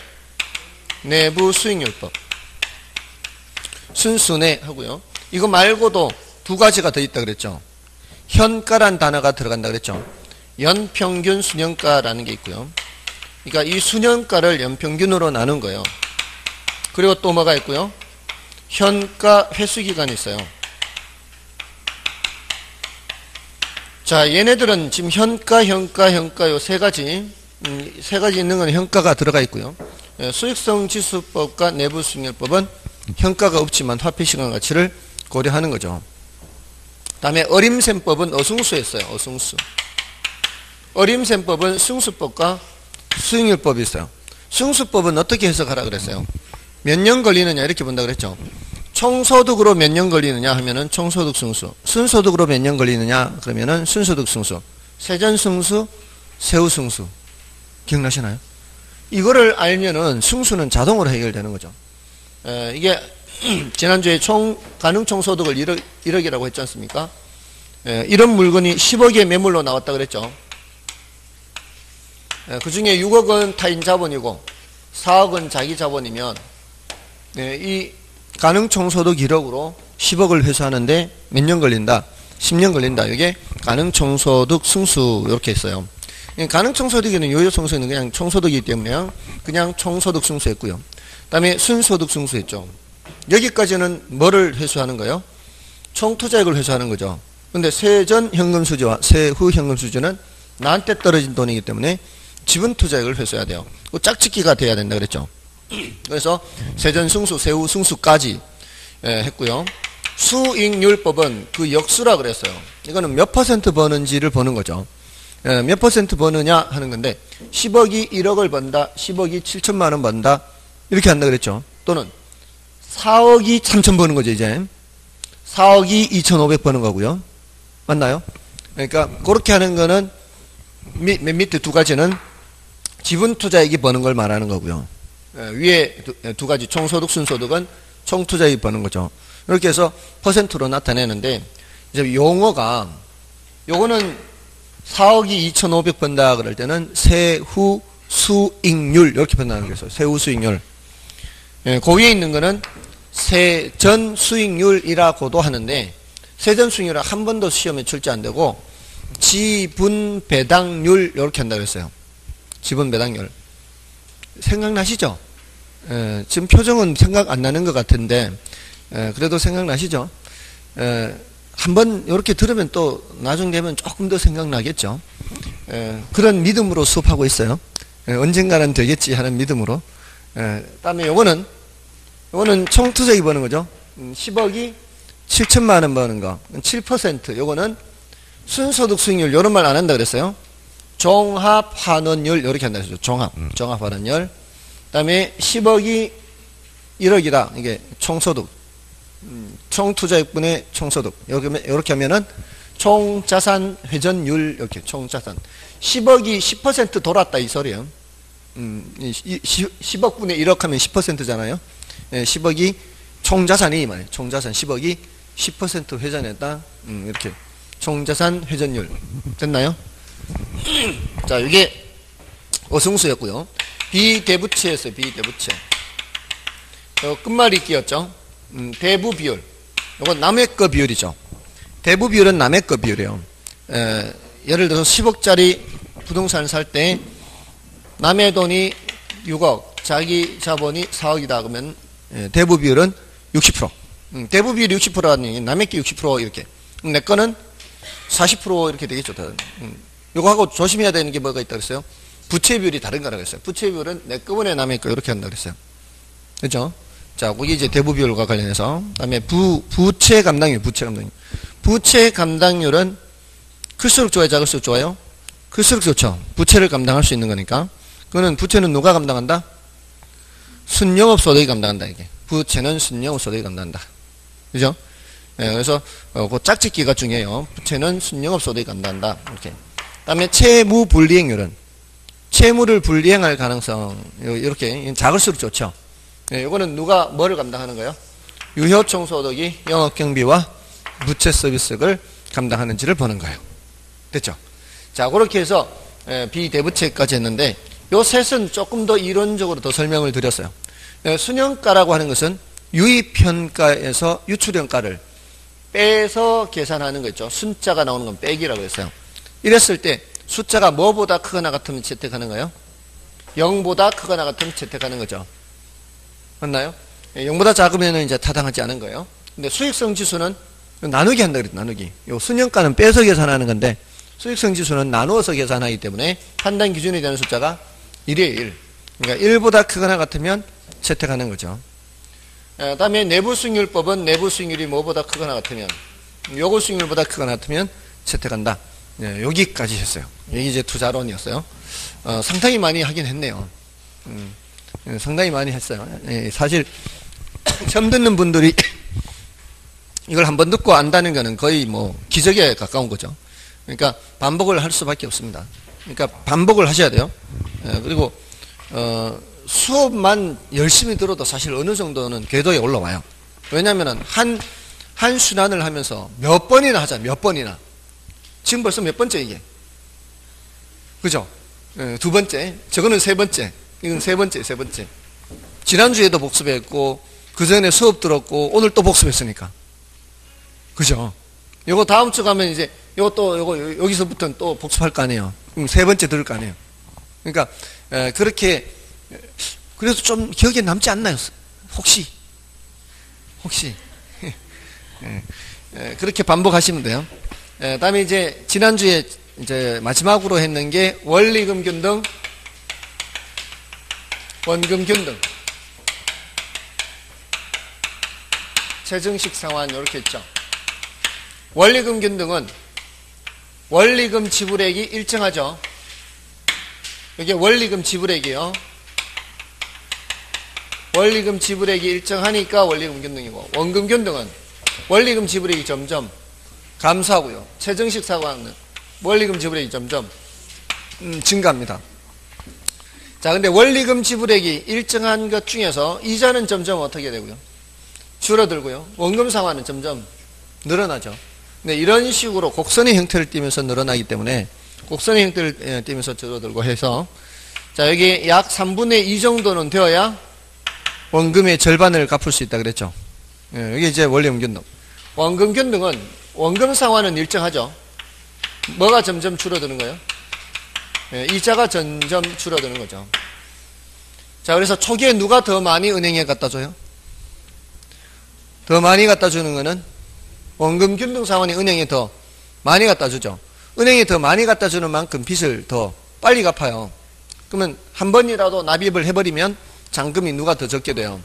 내부 수익률법. 순수내 하고요. 이거 말고도 두 가지가 더 있다 그랬죠. 현가란 단어가 들어간다 그랬죠. 연평균 수년가라는 게 있고요. 그러니까 이 수년가를 연평균으로 나눈 거예요. 그리고 또 뭐가 있고요. 현가 회수기간이 있어요. 자, 얘네들은 지금 현가, 현가, 현가 요 세 가지, 음, 세 가지 있는 건 현가가 들어가 있고요. 예, 수익성 지수법과 내부 수익률법은 현가가 없지만 화폐 시간 가치를 고려하는 거죠. 다음에 어림셈법은 어승수였어요. 어승수. 어림셈법은 승수법과 수익률법이 있어요. 승수법은 어떻게 해석하라 그랬어요? 몇 년 걸리느냐 이렇게 본다 그랬죠. 총소득으로 몇 년 걸리느냐 하면은 총소득 승수. 순소득으로 몇 년 걸리느냐 그러면은 순소득 승수. 세전 승수, 세후 승수. 기억나시나요? 이거를 알면은 승수는 자동으로 해결되는 거죠. 에, 이게 지난주에 총 가능 총소득을 1억, 1억이라고 했지 않습니까? 에, 이런 물건이 10억의 매물로 나왔다 그랬죠. 에, 그 중에 6억은 타인 자본이고 4억은 자기 자본이면 에, 이 가능 총소득 1억으로 10억을 회수하는데 몇 년 걸린다? 10년 걸린다. 이게 가능 총소득 승수 이렇게 했어요. 가능 총소득에는 요요 총소득은 그냥 총소득이기 때문에 그냥 총소득 승수했고요. 그 다음에 순소득 승수했죠. 여기까지는 뭐를 회수하는 거예요? 총투자액을 회수하는 거죠. 근데 세전 현금 수지와 세후 현금 수지는 나한테 떨어진 돈이기 때문에 지분 투자액을 회수해야 돼요. 그 짝짓기가 돼야 된다 그랬죠. 그래서 세전 승수, 세후 승수까지 예, 했고요. 수익률법은 그 역수라 그랬어요. 이거는 몇 퍼센트 버는지를 보는 거죠. 예, 몇 퍼센트 버느냐 하는 건데 10억이 1억을 번다, 10억이 7천만 원 번다 이렇게 한다 그랬죠. 또는 4억이 3천 버는 거죠 이제 4억이 2,500 버는 거고요. 맞나요? 그러니까 그렇게 하는 거는 밑, 맨 밑에 두 가지는 지분 투자액이 버는 걸 말하는 거고요. 예, 위에 두, 예, 두 가지 총소득 순소득은 총투자액이 버는 거죠. 이렇게 해서 퍼센트로 나타내는데 이제 용어가 요거는 4억이 2,500 번다 그럴 때는 세후 수익률 이렇게 번다는 거죠. 세후 수익률. 예, 그 위에 있는 거는 세전 수익률이라고도 하는데 세전 수익률은 한 번도 시험에 출제 안 되고 지분 배당률 이렇게 한다고 했어요. 지분 배당률. 생각나시죠? 예, 지금 표정은 생각 안 나는 것 같은데 예, 그래도 생각나시죠? 예, 한번 이렇게 들으면 또 나중 되면 조금 더 생각나겠죠. 예, 그런 믿음으로 수업하고 있어요. 예, 언젠가는 되겠지 하는 믿음으로. 예, 다음에 요거는 요거는 총 투자액이 버는 거죠. 음, 10억이 7천만 원 버는 거. 7% 요거는 순소득 수익률 요런 말 안 한다 그랬어요. 종합 환원율 이렇게 한다 그랬죠. 종합. 종합 환원율. 그다음에 10억이 1억이다. 이게 총소득. 음, 총투자액분의 총소득. 이렇게, 이렇게 하면은 총자산 회전율 이렇게 총자산. 10억이 10% 돌았다 이 소리예요. 음, 10억 분의 1억 하면 10%잖아요. 예, 10억이 총자산이 말이에요. 총자산 10억이 10% 회전했다. 음, 이렇게 총자산 회전율 됐나요? 자, 이게 어승수였고요. 비대부채였어요. 비대부채. 어, 끝말이 끼었죠. 음, 대부 비율. 이건 남의 거 비율이죠. 대부 비율은 남의 거 비율이에요. 에, 예를 들어서 10억짜리 부동산을 살때 남의 돈이 6억, 자기 자본이 4억이다 그러면 에, 대부 비율은 60%. 음, 대부 비율이 60%라는 얘기 남의 게 60% 이렇게. 음, 내 거는 40% 이렇게 되겠죠. 음, 요거하고 조심해야 되는 게 뭐가 있다 그랬어요? 부채 비율이 다른 거라고 했어요. 부채 비율은 내 거분의 남의 거 이렇게 한다 그랬어요. 그죠? 자, 그게 이제 대부 비율과 관련해서. 그 다음에 부, 부채 감당률, 부채 감당률. 부채 감당률은 클수록 좋아요, 작을수록 좋아요? 클수록 좋죠. 부채를 감당할 수 있는 거니까. 그거는 부채는 누가 감당한다? 순영업 소득이 감당한다, 이게. 부채는 순영업 소득이 감당한다. 그죠? 예, 그래서, 어, 그 짝짓기가 중요해요. 부채는 순영업 소득이 감당한다. 이렇게. 그 다음에 채무 불이행률은 채무를 불이행할 가능성, 이렇게. 작을수록 좋죠. 예, 이거는 누가 뭐를 감당하는 거예요? 유효총 소득이 영업 경비와 부채 서비스를 감당하는지를 보는 거예요. 됐죠? 자, 그렇게 해서 예, 비대부채까지 했는데 요 셋은 조금 더 이론적으로 더 설명을 드렸어요. 예, 순영가라고 하는 것은 유입평가에서 유출평가를 빼서 계산하는 거 있죠. 순자가 나오는 건 빼기라고 했어요. 이랬을 때 숫자가 뭐보다 크거나 같으면 채택하는 거예요? 0보다 크거나 같으면 채택하는 거죠. 맞나요? 0보다 예, 작으면 이제 타당하지 않은 거예요. 근데 수익성 지수는 나누기 한다 그랬죠. 나누기. 요 순영가는 빼서 계산하는 건데 수익성 지수는 나누어서 계산하기 때문에 판단 기준이 되는 숫자가 1이에요, 1. 그러니까 1보다 크거나 같으면 채택하는 거죠. 그 다음에 내부 수익률법은 내부 수익률이 뭐보다 크거나 같으면 요구 수익률보다 크거나 같으면 채택한다. 네, 여기까지 했어요. 여기 이제 투자론이었어요. 어, 상당히 많이 하긴 했네요. 음, 네, 상당히 많이 했어요. 네, 사실 처음 듣는 분들이 이걸 한번 듣고 안다는 것은 거의 뭐 기적에 가까운 거죠. 그러니까 반복을 할 수밖에 없습니다. 그러니까 반복을 하셔야 돼요. 예, 그리고 어, 수업만 열심히 들어도 사실 어느 정도는 궤도에 올라와요. 왜냐하면 한, 한 순환을 하면서 몇 번이나 하자, 몇 번이나. 지금 벌써 몇 번째 이게? 그죠? 예, 두 번째. 저거는 세 번째. 이건 세 번째, 세 번째. 지난주에도 복습했고, 그 전에 수업 들었고, 오늘 또 복습했으니까. 그죠? 요거 다음 주 가면 이제, 요거 또, 요거, 여기서부터는 또 복습할 거 아니에요. 그럼 세 번째 들을 거 아니에요. 그러니까, 에, 그렇게, 그래도 좀 기억에 남지 않나요? 혹시? 혹시? 예, 예, 그렇게 반복하시면 돼요. 예, 다음에 이제, 지난주에 이제 마지막으로 했는 게 원리금 균등, 원금 균등, 최정식 상환 이렇게 했죠. 원리금 균등은 원리금 지불액이 일정하죠. 이게 원리금 지불액이요. 원리금 지불액이 일정하니까 원리금 균등이고 원금 균등은 원리금 지불액이 점점 감소하고요. 최정식 사고하는 원리금 지불액이 점점 음, 증가합니다. 자, 근데 원리금 지불액이 일정한 것 중에서 이자는 점점 어떻게 되고요? 줄어들고요. 원금 상환은 점점 늘어나죠. 네, 이런 식으로 곡선의 형태를 띠면서 늘어나기 때문에 곡선의 형태를 띠면서 줄어들고 해서 자 여기 약 3분의 2 정도는 되어야 원금의 절반을 갚을 수 있다 그랬죠. 예, 여기 이제 원리금 균등. 원금 균등은 원금 상환은 일정하죠. 뭐가 점점 줄어드는 거예요? 예, 이자가 점점 줄어드는 거죠. 자, 그래서 초기에 누가 더 많이 은행에 갖다 줘요? 더 많이 갖다 주는 거는 원금 균등 상환이 은행에 더 많이 갖다 주죠. 은행에 더 많이 갖다 주는 만큼 빚을 더 빨리 갚아요. 그러면 한 번이라도 납입을 해버리면 잔금이 누가 더 적게 돼요?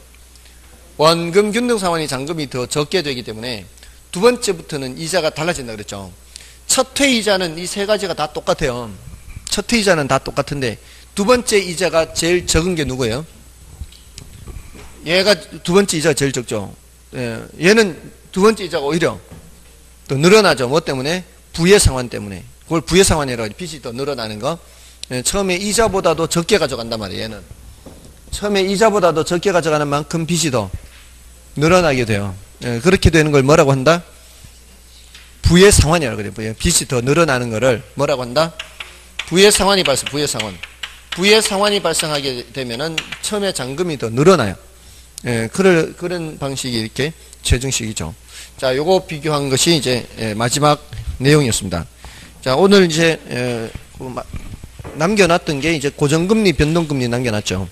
원금 균등 상환이 잔금이 더 적게 되기 때문에 두 번째부터는 이자가 달라진다 그랬죠. 첫 회 이자는 이 세 가지가 다 똑같아요. 첫 회 이자는 다 똑같은데 두 번째 이자가 제일 적은 게 누구예요? 얘가 두 번째 이자가 제일 적죠. 예, 얘는 두 번째 이자가 오히려 더 늘어나죠. 뭐 때문에? 부의 상환 때문에. 그걸 부의 상환이라고 빚이 더 늘어나는 거. 예, 처음에 이자보다도 적게 가져간단 말이에요. 얘는. 처음에 이자보다도 적게 가져가는 만큼 빚이 더 늘어나게 돼요. 예, 그렇게 되는 걸 뭐라고 한다? 부의 상환이라고 그래요. 빚이 더 늘어나는 것을 뭐라고 한다? 부의 상환이 발생, 부의 상환. 부의 상환이 발생하게 되면은 처음에 잔금이 더 늘어나요. 예, 그런, 그런 방식이 이렇게 최정식이죠. 자, 요거 비교한 것이 이제 예, 마지막 내용이었습니다. 자, 오늘 이제 예, 그 남겨놨던 게 이제 고정금리, 변동금리 남겨놨죠.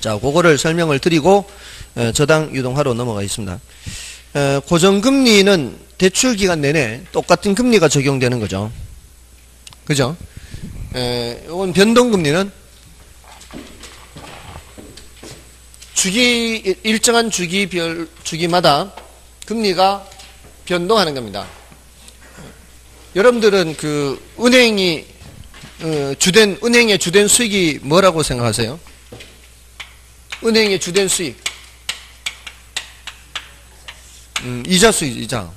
자, 그거를 설명을 드리고 예, 저당 유동화로 넘어가겠습니다. 고정금리는 대출 기간 내내 똑같은 금리가 적용되는 거죠. 그죠? 이건 변동금리는 주기 일정한 주기별 주기마다 금리가 변동하는 겁니다. 여러분들은 그 은행이 어, 주된 은행의 주된 수익이 뭐라고 생각하세요? 은행의 주된 수익 음, 이자 수익 이자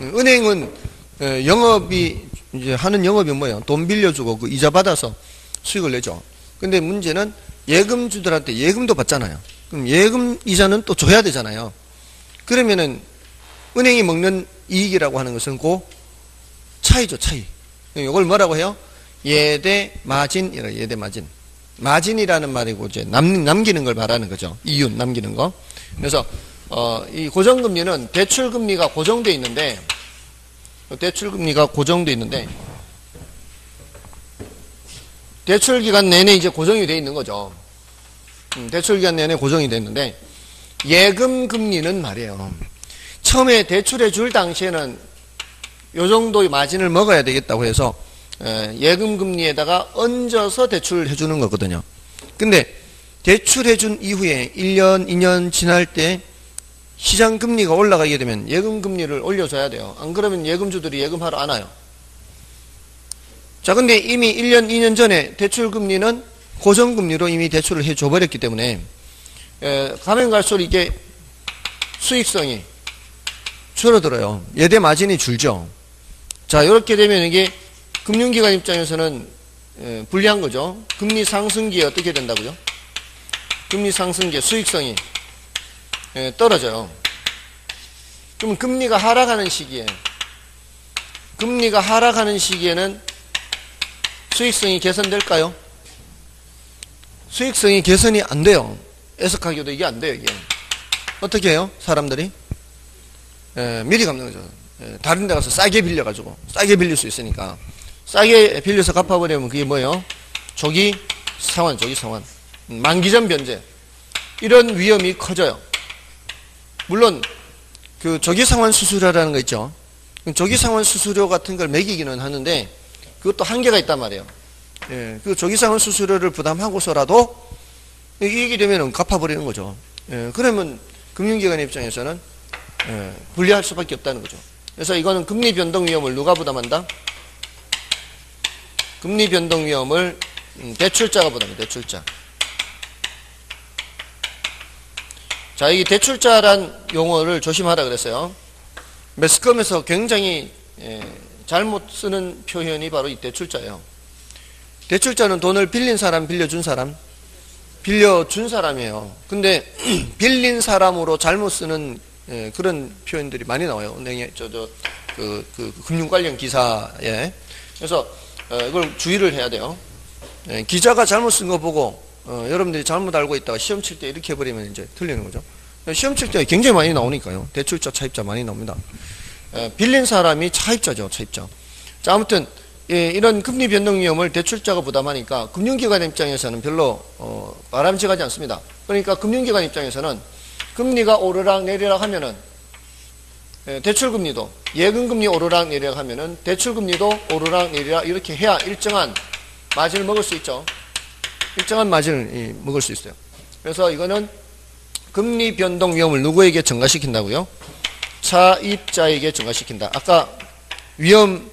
은행은 어, 영업이 이제 하는 영업이 뭐예요? 돈 빌려주고 그 이자 받아서 수익을 내죠. 근데 문제는 예금주들한테 예금도 받잖아요. 그럼 예금 이자는 또 줘야 되잖아요. 그러면은 은행이 먹는 이익이라고 하는 것은 고 차이죠, 차이. 이걸 뭐라고 해요? 예대 마진, 예대 마진. 마진이라는 말이고 이제 남, 남기는 걸 말하는 거죠. 이윤 남기는 거. 그래서 어, 이 고정금리는 대출금리가 고정돼 있는데 대출금리가 고정돼 있는데 대출 기간 내내 이제 고정이 돼 있는 거죠. 음, 대출 기간 내내 고정이 됐는데 예금 금리는 말이에요. 처음에 대출해 줄 당시에는 요 정도의 마진을 먹어야 되겠다고 해서 예금 금리에다가 얹어서 대출을 해주는 거거든요. 근데 대출해 준 이후에 1년, 2년 지날 때 시장 금리가 올라가게 되면 예금 금리를 올려줘야 돼요. 안 그러면 예금주들이 예금하러 안 와요. 자, 근데 이미 1년, 2년 전에 대출 금리는 고정 금리로 이미 대출을 해줘 버렸기 때문에 에, 가면 갈수록 이게 수익성이 줄어들어요. 예대 마진이 줄죠. 자, 이렇게 되면 이게 금융기관 입장에서는 에, 불리한 거죠. 금리 상승기에 어떻게 된다고요? 금리 상승기에 수익성이 에, 떨어져요. 그럼 금리가 하락하는 시기에 금리가 하락하는 시기에는 수익성이 개선될까요? 수익성이 개선이 안 돼요. 애석하게도 이게 안 돼요, 이게. 어떻게 해요? 사람들이? 에, 미리 갚는 거죠. 에, 다른 데 가서 싸게 빌려가지고, 싸게 빌릴 수 있으니까. 싸게 빌려서 갚아버리면 그게 뭐예요? 조기 상환, 조기 상환. 만기전 변제. 이런 위험이 커져요. 물론, 그 조기 상환 수수료라는 거 있죠. 조기 상환 수수료 같은 걸 매기기는 하는데, 그것도 한계가 있단 말이에요. 예, 그 조기상환 수수료를 부담하고서라도 이익이 되면 갚아버리는 거죠. 예, 그러면 금융기관 입장에서는 예, 불리할 수밖에 없다는 거죠. 그래서 이거는 금리 변동 위험을 누가 부담한다? 금리 변동 위험을 음, 대출자가 부담해 대출자. 자, 이 대출자란 용어를 조심하라 그랬어요. 매스컴에서 굉장히 예, 잘못 쓰는 표현이 바로 이 대출자예요. 대출자는 돈을 빌린 사람, 빌려준 사람, 빌려준 사람이에요. 근데 빌린 사람으로 잘못 쓰는 예, 그런 표현들이 많이 나와요. 은행에 저저 그, 그 금융 관련 기사에 그래서 어, 이걸 주의를 해야 돼요. 예, 기자가 잘못 쓴 거 보고 어, 여러분들이 잘못 알고 있다가 시험 칠 때 이렇게 해버리면 이제 틀리는 거죠. 시험 칠 때 굉장히 많이 나오니까요. 대출자, 차입자 많이 나옵니다. 예, 빌린 사람이 차입자죠, 차입자. 자, 아무튼 예, 이런 금리 변동 위험을 대출자가 부담하니까 금융기관 입장에서는 별로 어, 바람직하지 않습니다. 그러니까 금융기관 입장에서는 금리가 오르락 내리락 하면은 예, 대출금리도 예금금리 오르락 내리락 하면은 대출금리도 오르락 내리락 이렇게 해야 일정한 마진을 먹을 수 있죠. 일정한 마진을 예, 먹을 수 있어요. 그래서 이거는 금리 변동 위험을 누구에게 증가시킨다고요? 차입자에게 증가시킨다. 아까 위험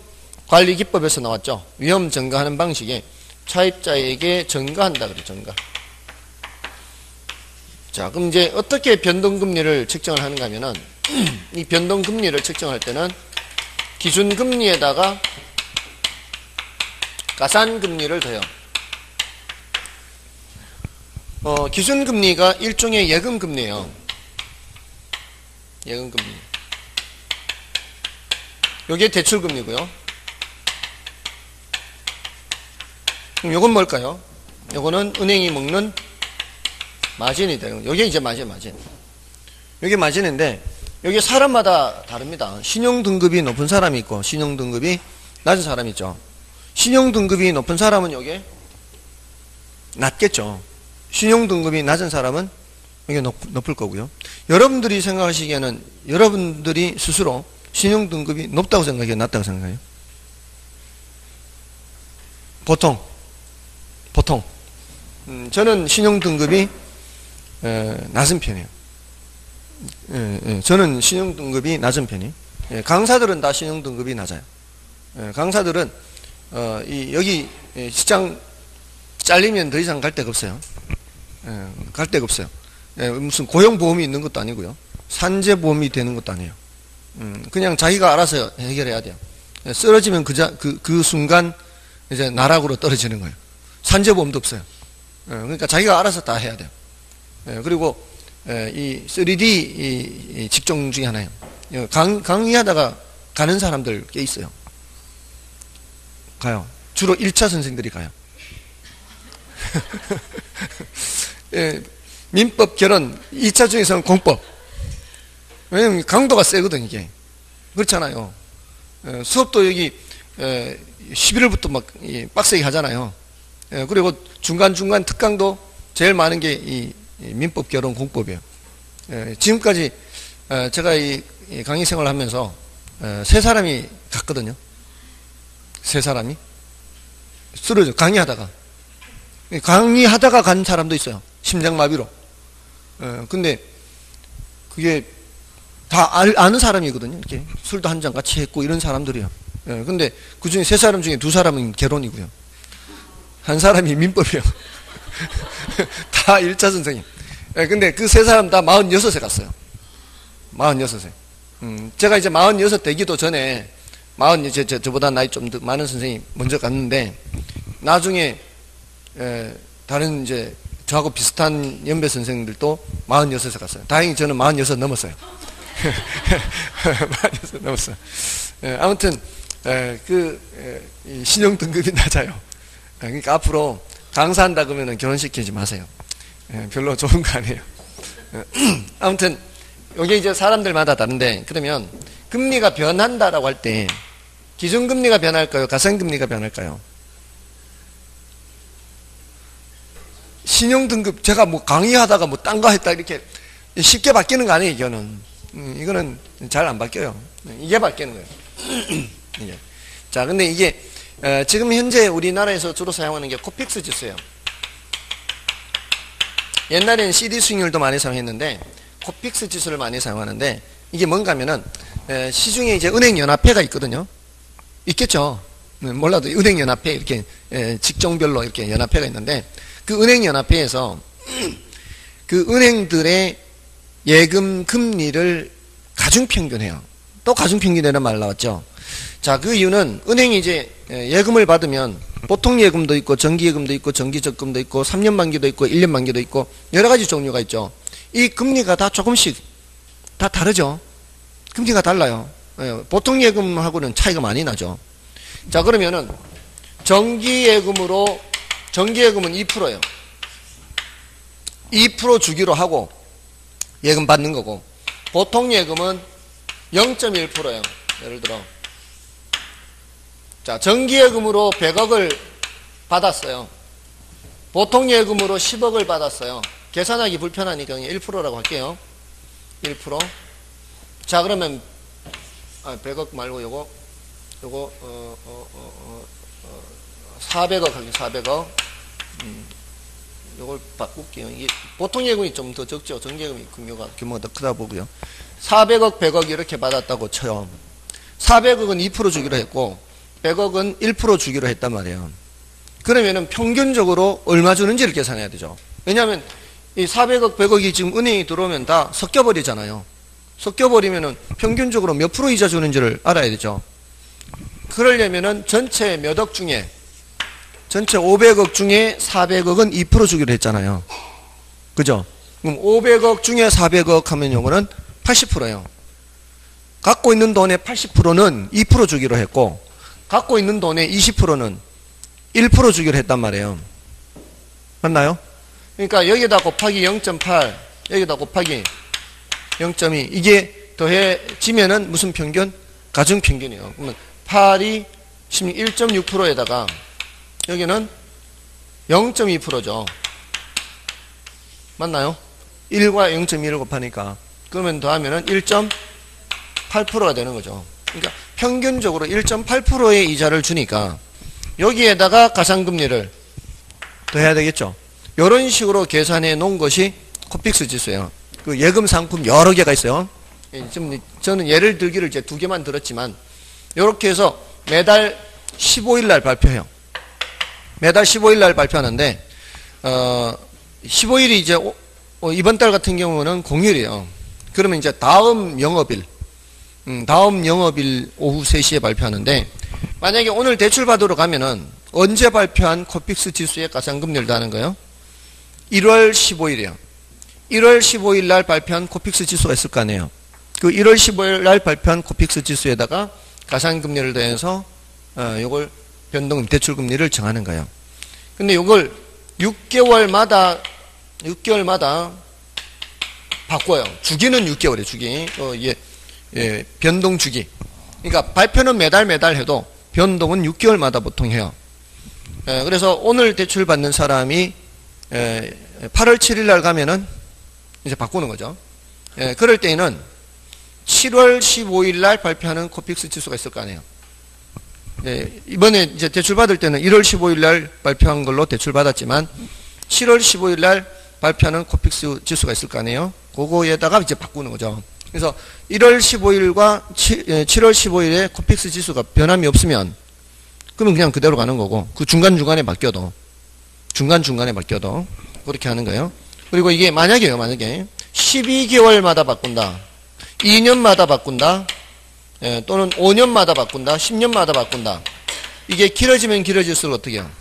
관리 기법에서 나왔죠. 위험 증가하는 방식에 차입자에게 증가한다 그래 증가. 자, 그럼 이제 어떻게 변동 금리를 측정을 하는가 하면은 이 변동 금리를 측정할 때는 기준 금리에다가 가산 금리를 더요. 어, 기준금리가 일종의 예금금리예요. 예금금리. 요게 대출금리고요. 그럼 요건 뭘까요? 요거는 은행이 먹는 마진이 되는 요게 이제 마진, 마진. 요게 마진인데 여기 사람마다 다릅니다. 신용 등급이 높은 사람이 있고 신용 등급이 낮은 사람이 있죠. 신용 등급이 높은 사람은 요게 낮겠죠. 신용 등급이 낮은 사람은 이게 높, 높을 거고요. 여러분들이 생각하시기에는 여러분들이 스스로 신용 등급이 높다고 생각해요? 낮다고 생각해요? 보통, 보통. 음, 저는 신용 등급이 에, 낮은 편이에요. 예, 예, 저는 신용 등급이 낮은 편이. 예, 강사들은 다 신용 등급이 낮아요. 예, 강사들은 어, 이, 여기 예, 시장 잘리면 더 이상 갈 데가 없어요. 예, 갈 데가 없어요. 예, 무슨 고용보험이 있는 것도 아니고요. 산재보험이 되는 것도 아니에요. 음, 그냥 자기가 알아서 해결해야 돼요. 예, 쓰러지면 그, 자, 그, 그 순간 이제 나락으로 떨어지는 거예요. 산재보험도 없어요. 예, 그러니까 자기가 알아서 다 해야 돼요. 예, 그리고 예, 이 3D 이, 직종 중에 하나예요. 예, 강, 강의하다가 가는 사람들 꽤 있어요. 가요. 주로 1차 선생들이 가요. 예, 민법 결혼 2차 중에서는 공법. 왜냐면 강도가 세거든 이게. 그렇잖아요. 예, 수업도 여기 11월부터 막 빡세게 하잖아요. 예, 그리고 중간중간 특강도 제일 많은 게 이 민법 결혼 공법이에요. 지금까지 제가 이 강의 생활을 하면서 세 사람이 갔거든요. 세 사람이 쓰러져 강의하다가 강의하다가 간 사람도 있어요. 심장마비로. 예, 근데 그게 다 알, 아는 사람이거든요. 이렇게 술도 한 잔 같이 했고 이런 사람들이요. 예, 근데 그 중에 세 사람 중에 두 사람은 결혼이고요. 한 사람이 민법이요. 다 1차 선생님. 예, 근데 그 세 사람 다 46에 갔어요. 46에. 음, 제가 이제 46 되기도 전에, 40, 저, 저, 저보다 나이 좀더 많은 선생님 먼저 갔는데, 나중에, 에, 다른 이제, 저하고 비슷한 연배 선생님들도 46에 갔어요. 다행히 저는 46 넘었어요. 46 넘었어요. 에, 아무튼, 에, 그, 에, 신용 등급이 낮아요. 그러니까 앞으로 강사한다 그러면 결혼시키지 마세요. 예, 별로 좋은 거 아니에요. 예, 아무튼 이게 이제 사람들마다 다른데 그러면 금리가 변한다라고 할 때 기준금리가 변할까요? 가상금리가 변할까요? 신용등급 제가 뭐 강의하다가 뭐 딴 거 했다 이렇게 쉽게 바뀌는 거 아니에요 이거는 음, 이거는 잘 안 바뀌어요 이게 바뀌는 거예요. 자 근데 이게 어, 지금 현재 우리나라에서 주로 사용하는 게 코픽스 지수예요 옛날에는 CD 수익률도 많이 사용했는데 코픽스 지수를 많이 사용하는데 이게 뭔가 하면은 시중에 이제 은행연합회가 있거든요. 있겠죠. 네, 몰라도 은행연합회 이렇게 직종별로 이렇게 연합회가 있는데 그 은행연합회에서 그 은행들의 예금 금리를 가중평균해요. 또 가중평균이라는 말 나왔죠. 자, 그 이유는 은행이 이제 예금을 받으면 보통 예금도 있고 정기 예금도 있고 정기 적금도 있고 3년 만기도 있고 1년 만기도 있고 여러 가지 종류가 있죠. 이 금리가 다 조금씩 다 다르죠. 금리가 달라요. 예, 보통 예금하고는 차이가 많이 나죠. 자 그러면은 정기 예금으로 정기예금은 2%예요. 2% 주기로 하고 예금 받는 거고 보통 예금은 0.1%예요. 예를 들어 자, 정기예금으로 100억을 받았어요. 보통 예금으로 10억을 받았어요. 계산하기 불편하니까 그냥 1%라고 할게요. 1%. 자, 그러면 아, 100억 말고 요거 요거 어, 어, 어, 400억 하게 400억. 음, 요걸 바꿀게요. 이게 보통 예금이 좀 더 적죠. 정기예금이 규모가 규모가 더 크다 보고요. 400억, 100억 이렇게 받았다고 쳐요. 400억은 2% 주기로 했고 100억은 1% 주기로 했단 말이에요. 그러면은 평균적으로 얼마 주는지를 계산해야 되죠. 왜냐하면 이 400억, 100억이 지금 은행이 들어오면 다 섞여버리잖아요. 섞여버리면은 평균적으로 몇 프로 이자 주는지를 알아야 되죠. 그러려면은 전체 몇 억 중에 전체 500억 중에 400억은 2% 주기로 했잖아요. 그죠? 그럼 500억 중에 400억 하면 요거는 80%예요. 갖고 있는 돈의 80%는 2% 주기로 했고 갖고 있는 돈의 20%는 1% 주기로 했단 말이에요. 맞나요? 그러니까 여기다 곱하기 0.8, 여기다 곱하기 0.2 이게 더해지면은 무슨 평균? 가중 평균이에요. 그러면 8이 1.6%에다가 여기는 0.2%죠. 맞나요? 1과 0.2를 곱하니까 그러면 더하면은 1.8%가 되는 거죠. 그러니까 평균적으로 1.8%의 이자를 주니까 여기에다가 가상금리를 더해야 되겠죠. 이런 식으로 계산해 놓은 것이 코픽스 지수예요. 그 예금 상품 여러 개가 있어요. 예, 지금 저는 예를 들기를 이제 두 개만 들었지만 이렇게 해서 매달 15일 날 발표해요. 매달 15일 날 발표하는데 어 15일이 이제 어, 이번 달 같은 경우는 공휴일이에요. 그러면 이제 다음 영업일 음, 다음 영업일 오후 3시에 발표하는데 만약에 오늘 대출 받으러 가면은 언제 발표한 코픽스 지수의 가상금리를 다는 거예요? 1월 15일이에요. 1월 15일 날 발표한 코픽스 지수가 있을 거 아니에요. 그 1월 15일 날 발표한 코픽스 지수에다가 가산금리를 더해서 어, 요걸 변동 대출금리를 정하는 거예요. 근데 요걸 6개월마다 6개월마다 바꿔요. 주기는 6개월이에요. 주기. 어, 예. 예, 변동 주기. 그러니까 발표는 매달 매달 해도 변동은 6개월마다 보통 해요. 예, 그래서 오늘 대출 받는 사람이 예, 8월 7일 날 가면은 이제 바꾸는 거죠. 예, 그럴 때에는 7월 15일 날 발표하는 코픽스 지수가 있을 거 아니에요. 예, 이번에 이제 대출 받을 때는 1월 15일 날 발표한 걸로 대출 받았지만 7월 15일 날 발표하는 코픽스 지수가 있을 거 아니에요. 그거에다가 이제 바꾸는 거죠. 그래서 1월 15일과 7, 월 15일에 코픽스 지수가 변함이 없으면 그러면 그냥 그대로 가는 거고 그 중간중간에 바뀌어도 중간중간에 바뀌어도 그렇게 하는 거예요. 그리고 이게 만약에요. 만약에 12개월마다 바꾼다. 2년마다 바꾼다. 예, 또는 5년마다 바꾼다. 10년마다 바꾼다. 이게 길어지면 길어질수록 어떻게 해요?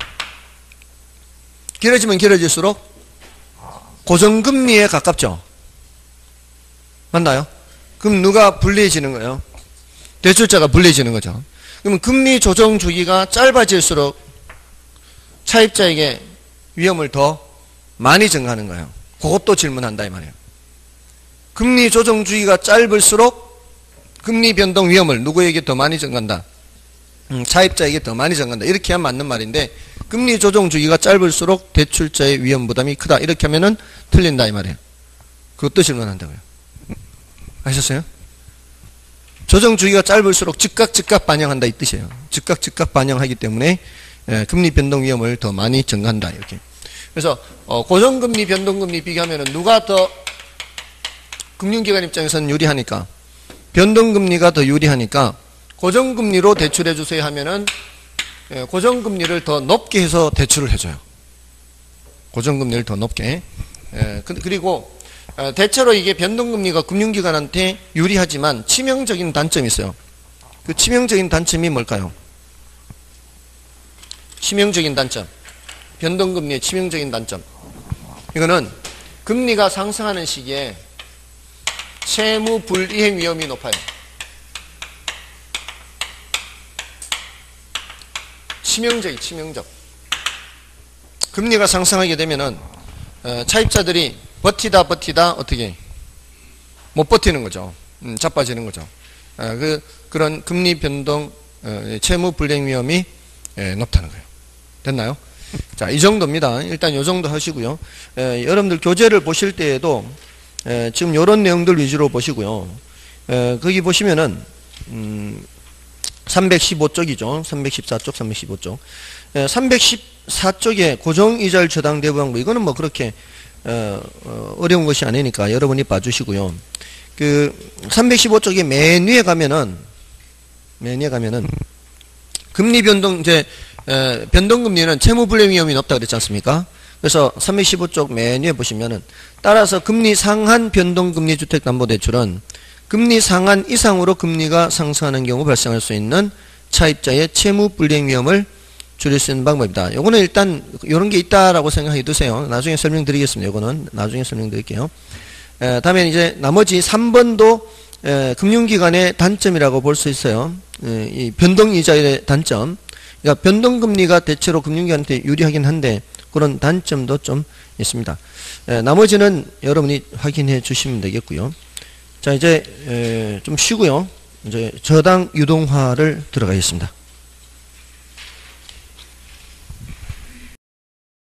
길어지면 길어질수록 고정금리에 가깝죠. 맞나요? 그럼 누가 불리해지는 거예요? 대출자가 불리해지는 거죠. 그러면 금리 조정 주기가 짧아질수록 차입자에게 위험을 더 많이 증가하는 거예요. 그것도 질문한다 이 말이에요. 금리 조정 주기가 짧을수록 금리 변동 위험을 누구에게 더 많이 증가한다? 음, 차입자에게 더 많이 증가한다. 이렇게 하면 맞는 말인데 금리 조정 주기가 짧을수록 대출자의 위험 부담이 크다. 이렇게 하면은 틀린다 이 말이에요. 그것도 질문한다고요. 아셨어요? 조정 주기가 짧을수록 즉각 즉각 반영한다 이 뜻이에요. 즉각 즉각 반영하기 때문에 예, 금리 변동 위험을 더 많이 증가한다 이렇게. 그래서 어, 고정금리 변동금리 비교하면은 누가 더 금융기관 입장에서는 유리하니까 변동금리가 더 유리하니까 고정금리로 대출해 주세요 하면은 예, 고정금리를 더 높게 해서 대출을 해줘요. 고정금리를 더 높게. 예, 그, 그리고 어, 대체로 이게 변동금리가 금융기관한테 유리하지만 치명적인 단점이 있어요. 그 치명적인 단점이 뭘까요? 치명적인 단점. 변동금리의 치명적인 단점. 이거는 금리가 상승하는 시기에 채무 불이행 위험이 높아요. 치명적이 치명적. 금리가 상승하게 되면은 어, 차입자들이 버티다 버티다 어떻게 못 버티는 거죠. 음, 자빠지는 거죠. 어, 그 그런 금리 변동 어, 채무 불이행 위험이 예, 높다는 거예요. 됐나요? 자, 이 정도입니다. 일단 이 정도 하시고요. 에, 여러분들 교재를 보실 때에도 에, 지금 이런 내용들 위주로 보시고요. 에, 거기 보시면은 음, 315쪽이죠. 314쪽, 315쪽. 314쪽에 고정이자율 저당 대부 방법 이거는 뭐 그렇게 어, 어, 려운 것이 아니니까 여러분이 봐주시고요. 그 315쪽에 맨 위에 가면은 맨 위에 가면은 금리 변동 이제 에, 변동금리는 채무불량 위험이 높다 그랬지 않습니까? 그래서 315쪽 맨 위에 보시면은 따라서 금리 상한 변동금리 주택담보대출은 금리 상한 이상으로 금리가 상승하는 경우 발생할 수 있는 차입자의 채무불량 위험을 줄일 수 있는 방법이다. 요거는 일단 이런 게 있다라고 생각해 두세요. 나중에 설명드리겠습니다. 요거는 나중에 설명드릴게요. 에, 다음에 이제 나머지 3번도 에, 금융기관의 단점이라고 볼 수 있어요. 에, 이 변동이자의 단점. 그러니까 변동금리가 대체로 금융기관한테 유리하긴 한데 그런 단점도 좀 있습니다. 에, 나머지는 여러분이 확인해 주시면 되겠고요. 자 이제 에, 좀 쉬고요. 이제 저당 유동화를 들어가겠습니다.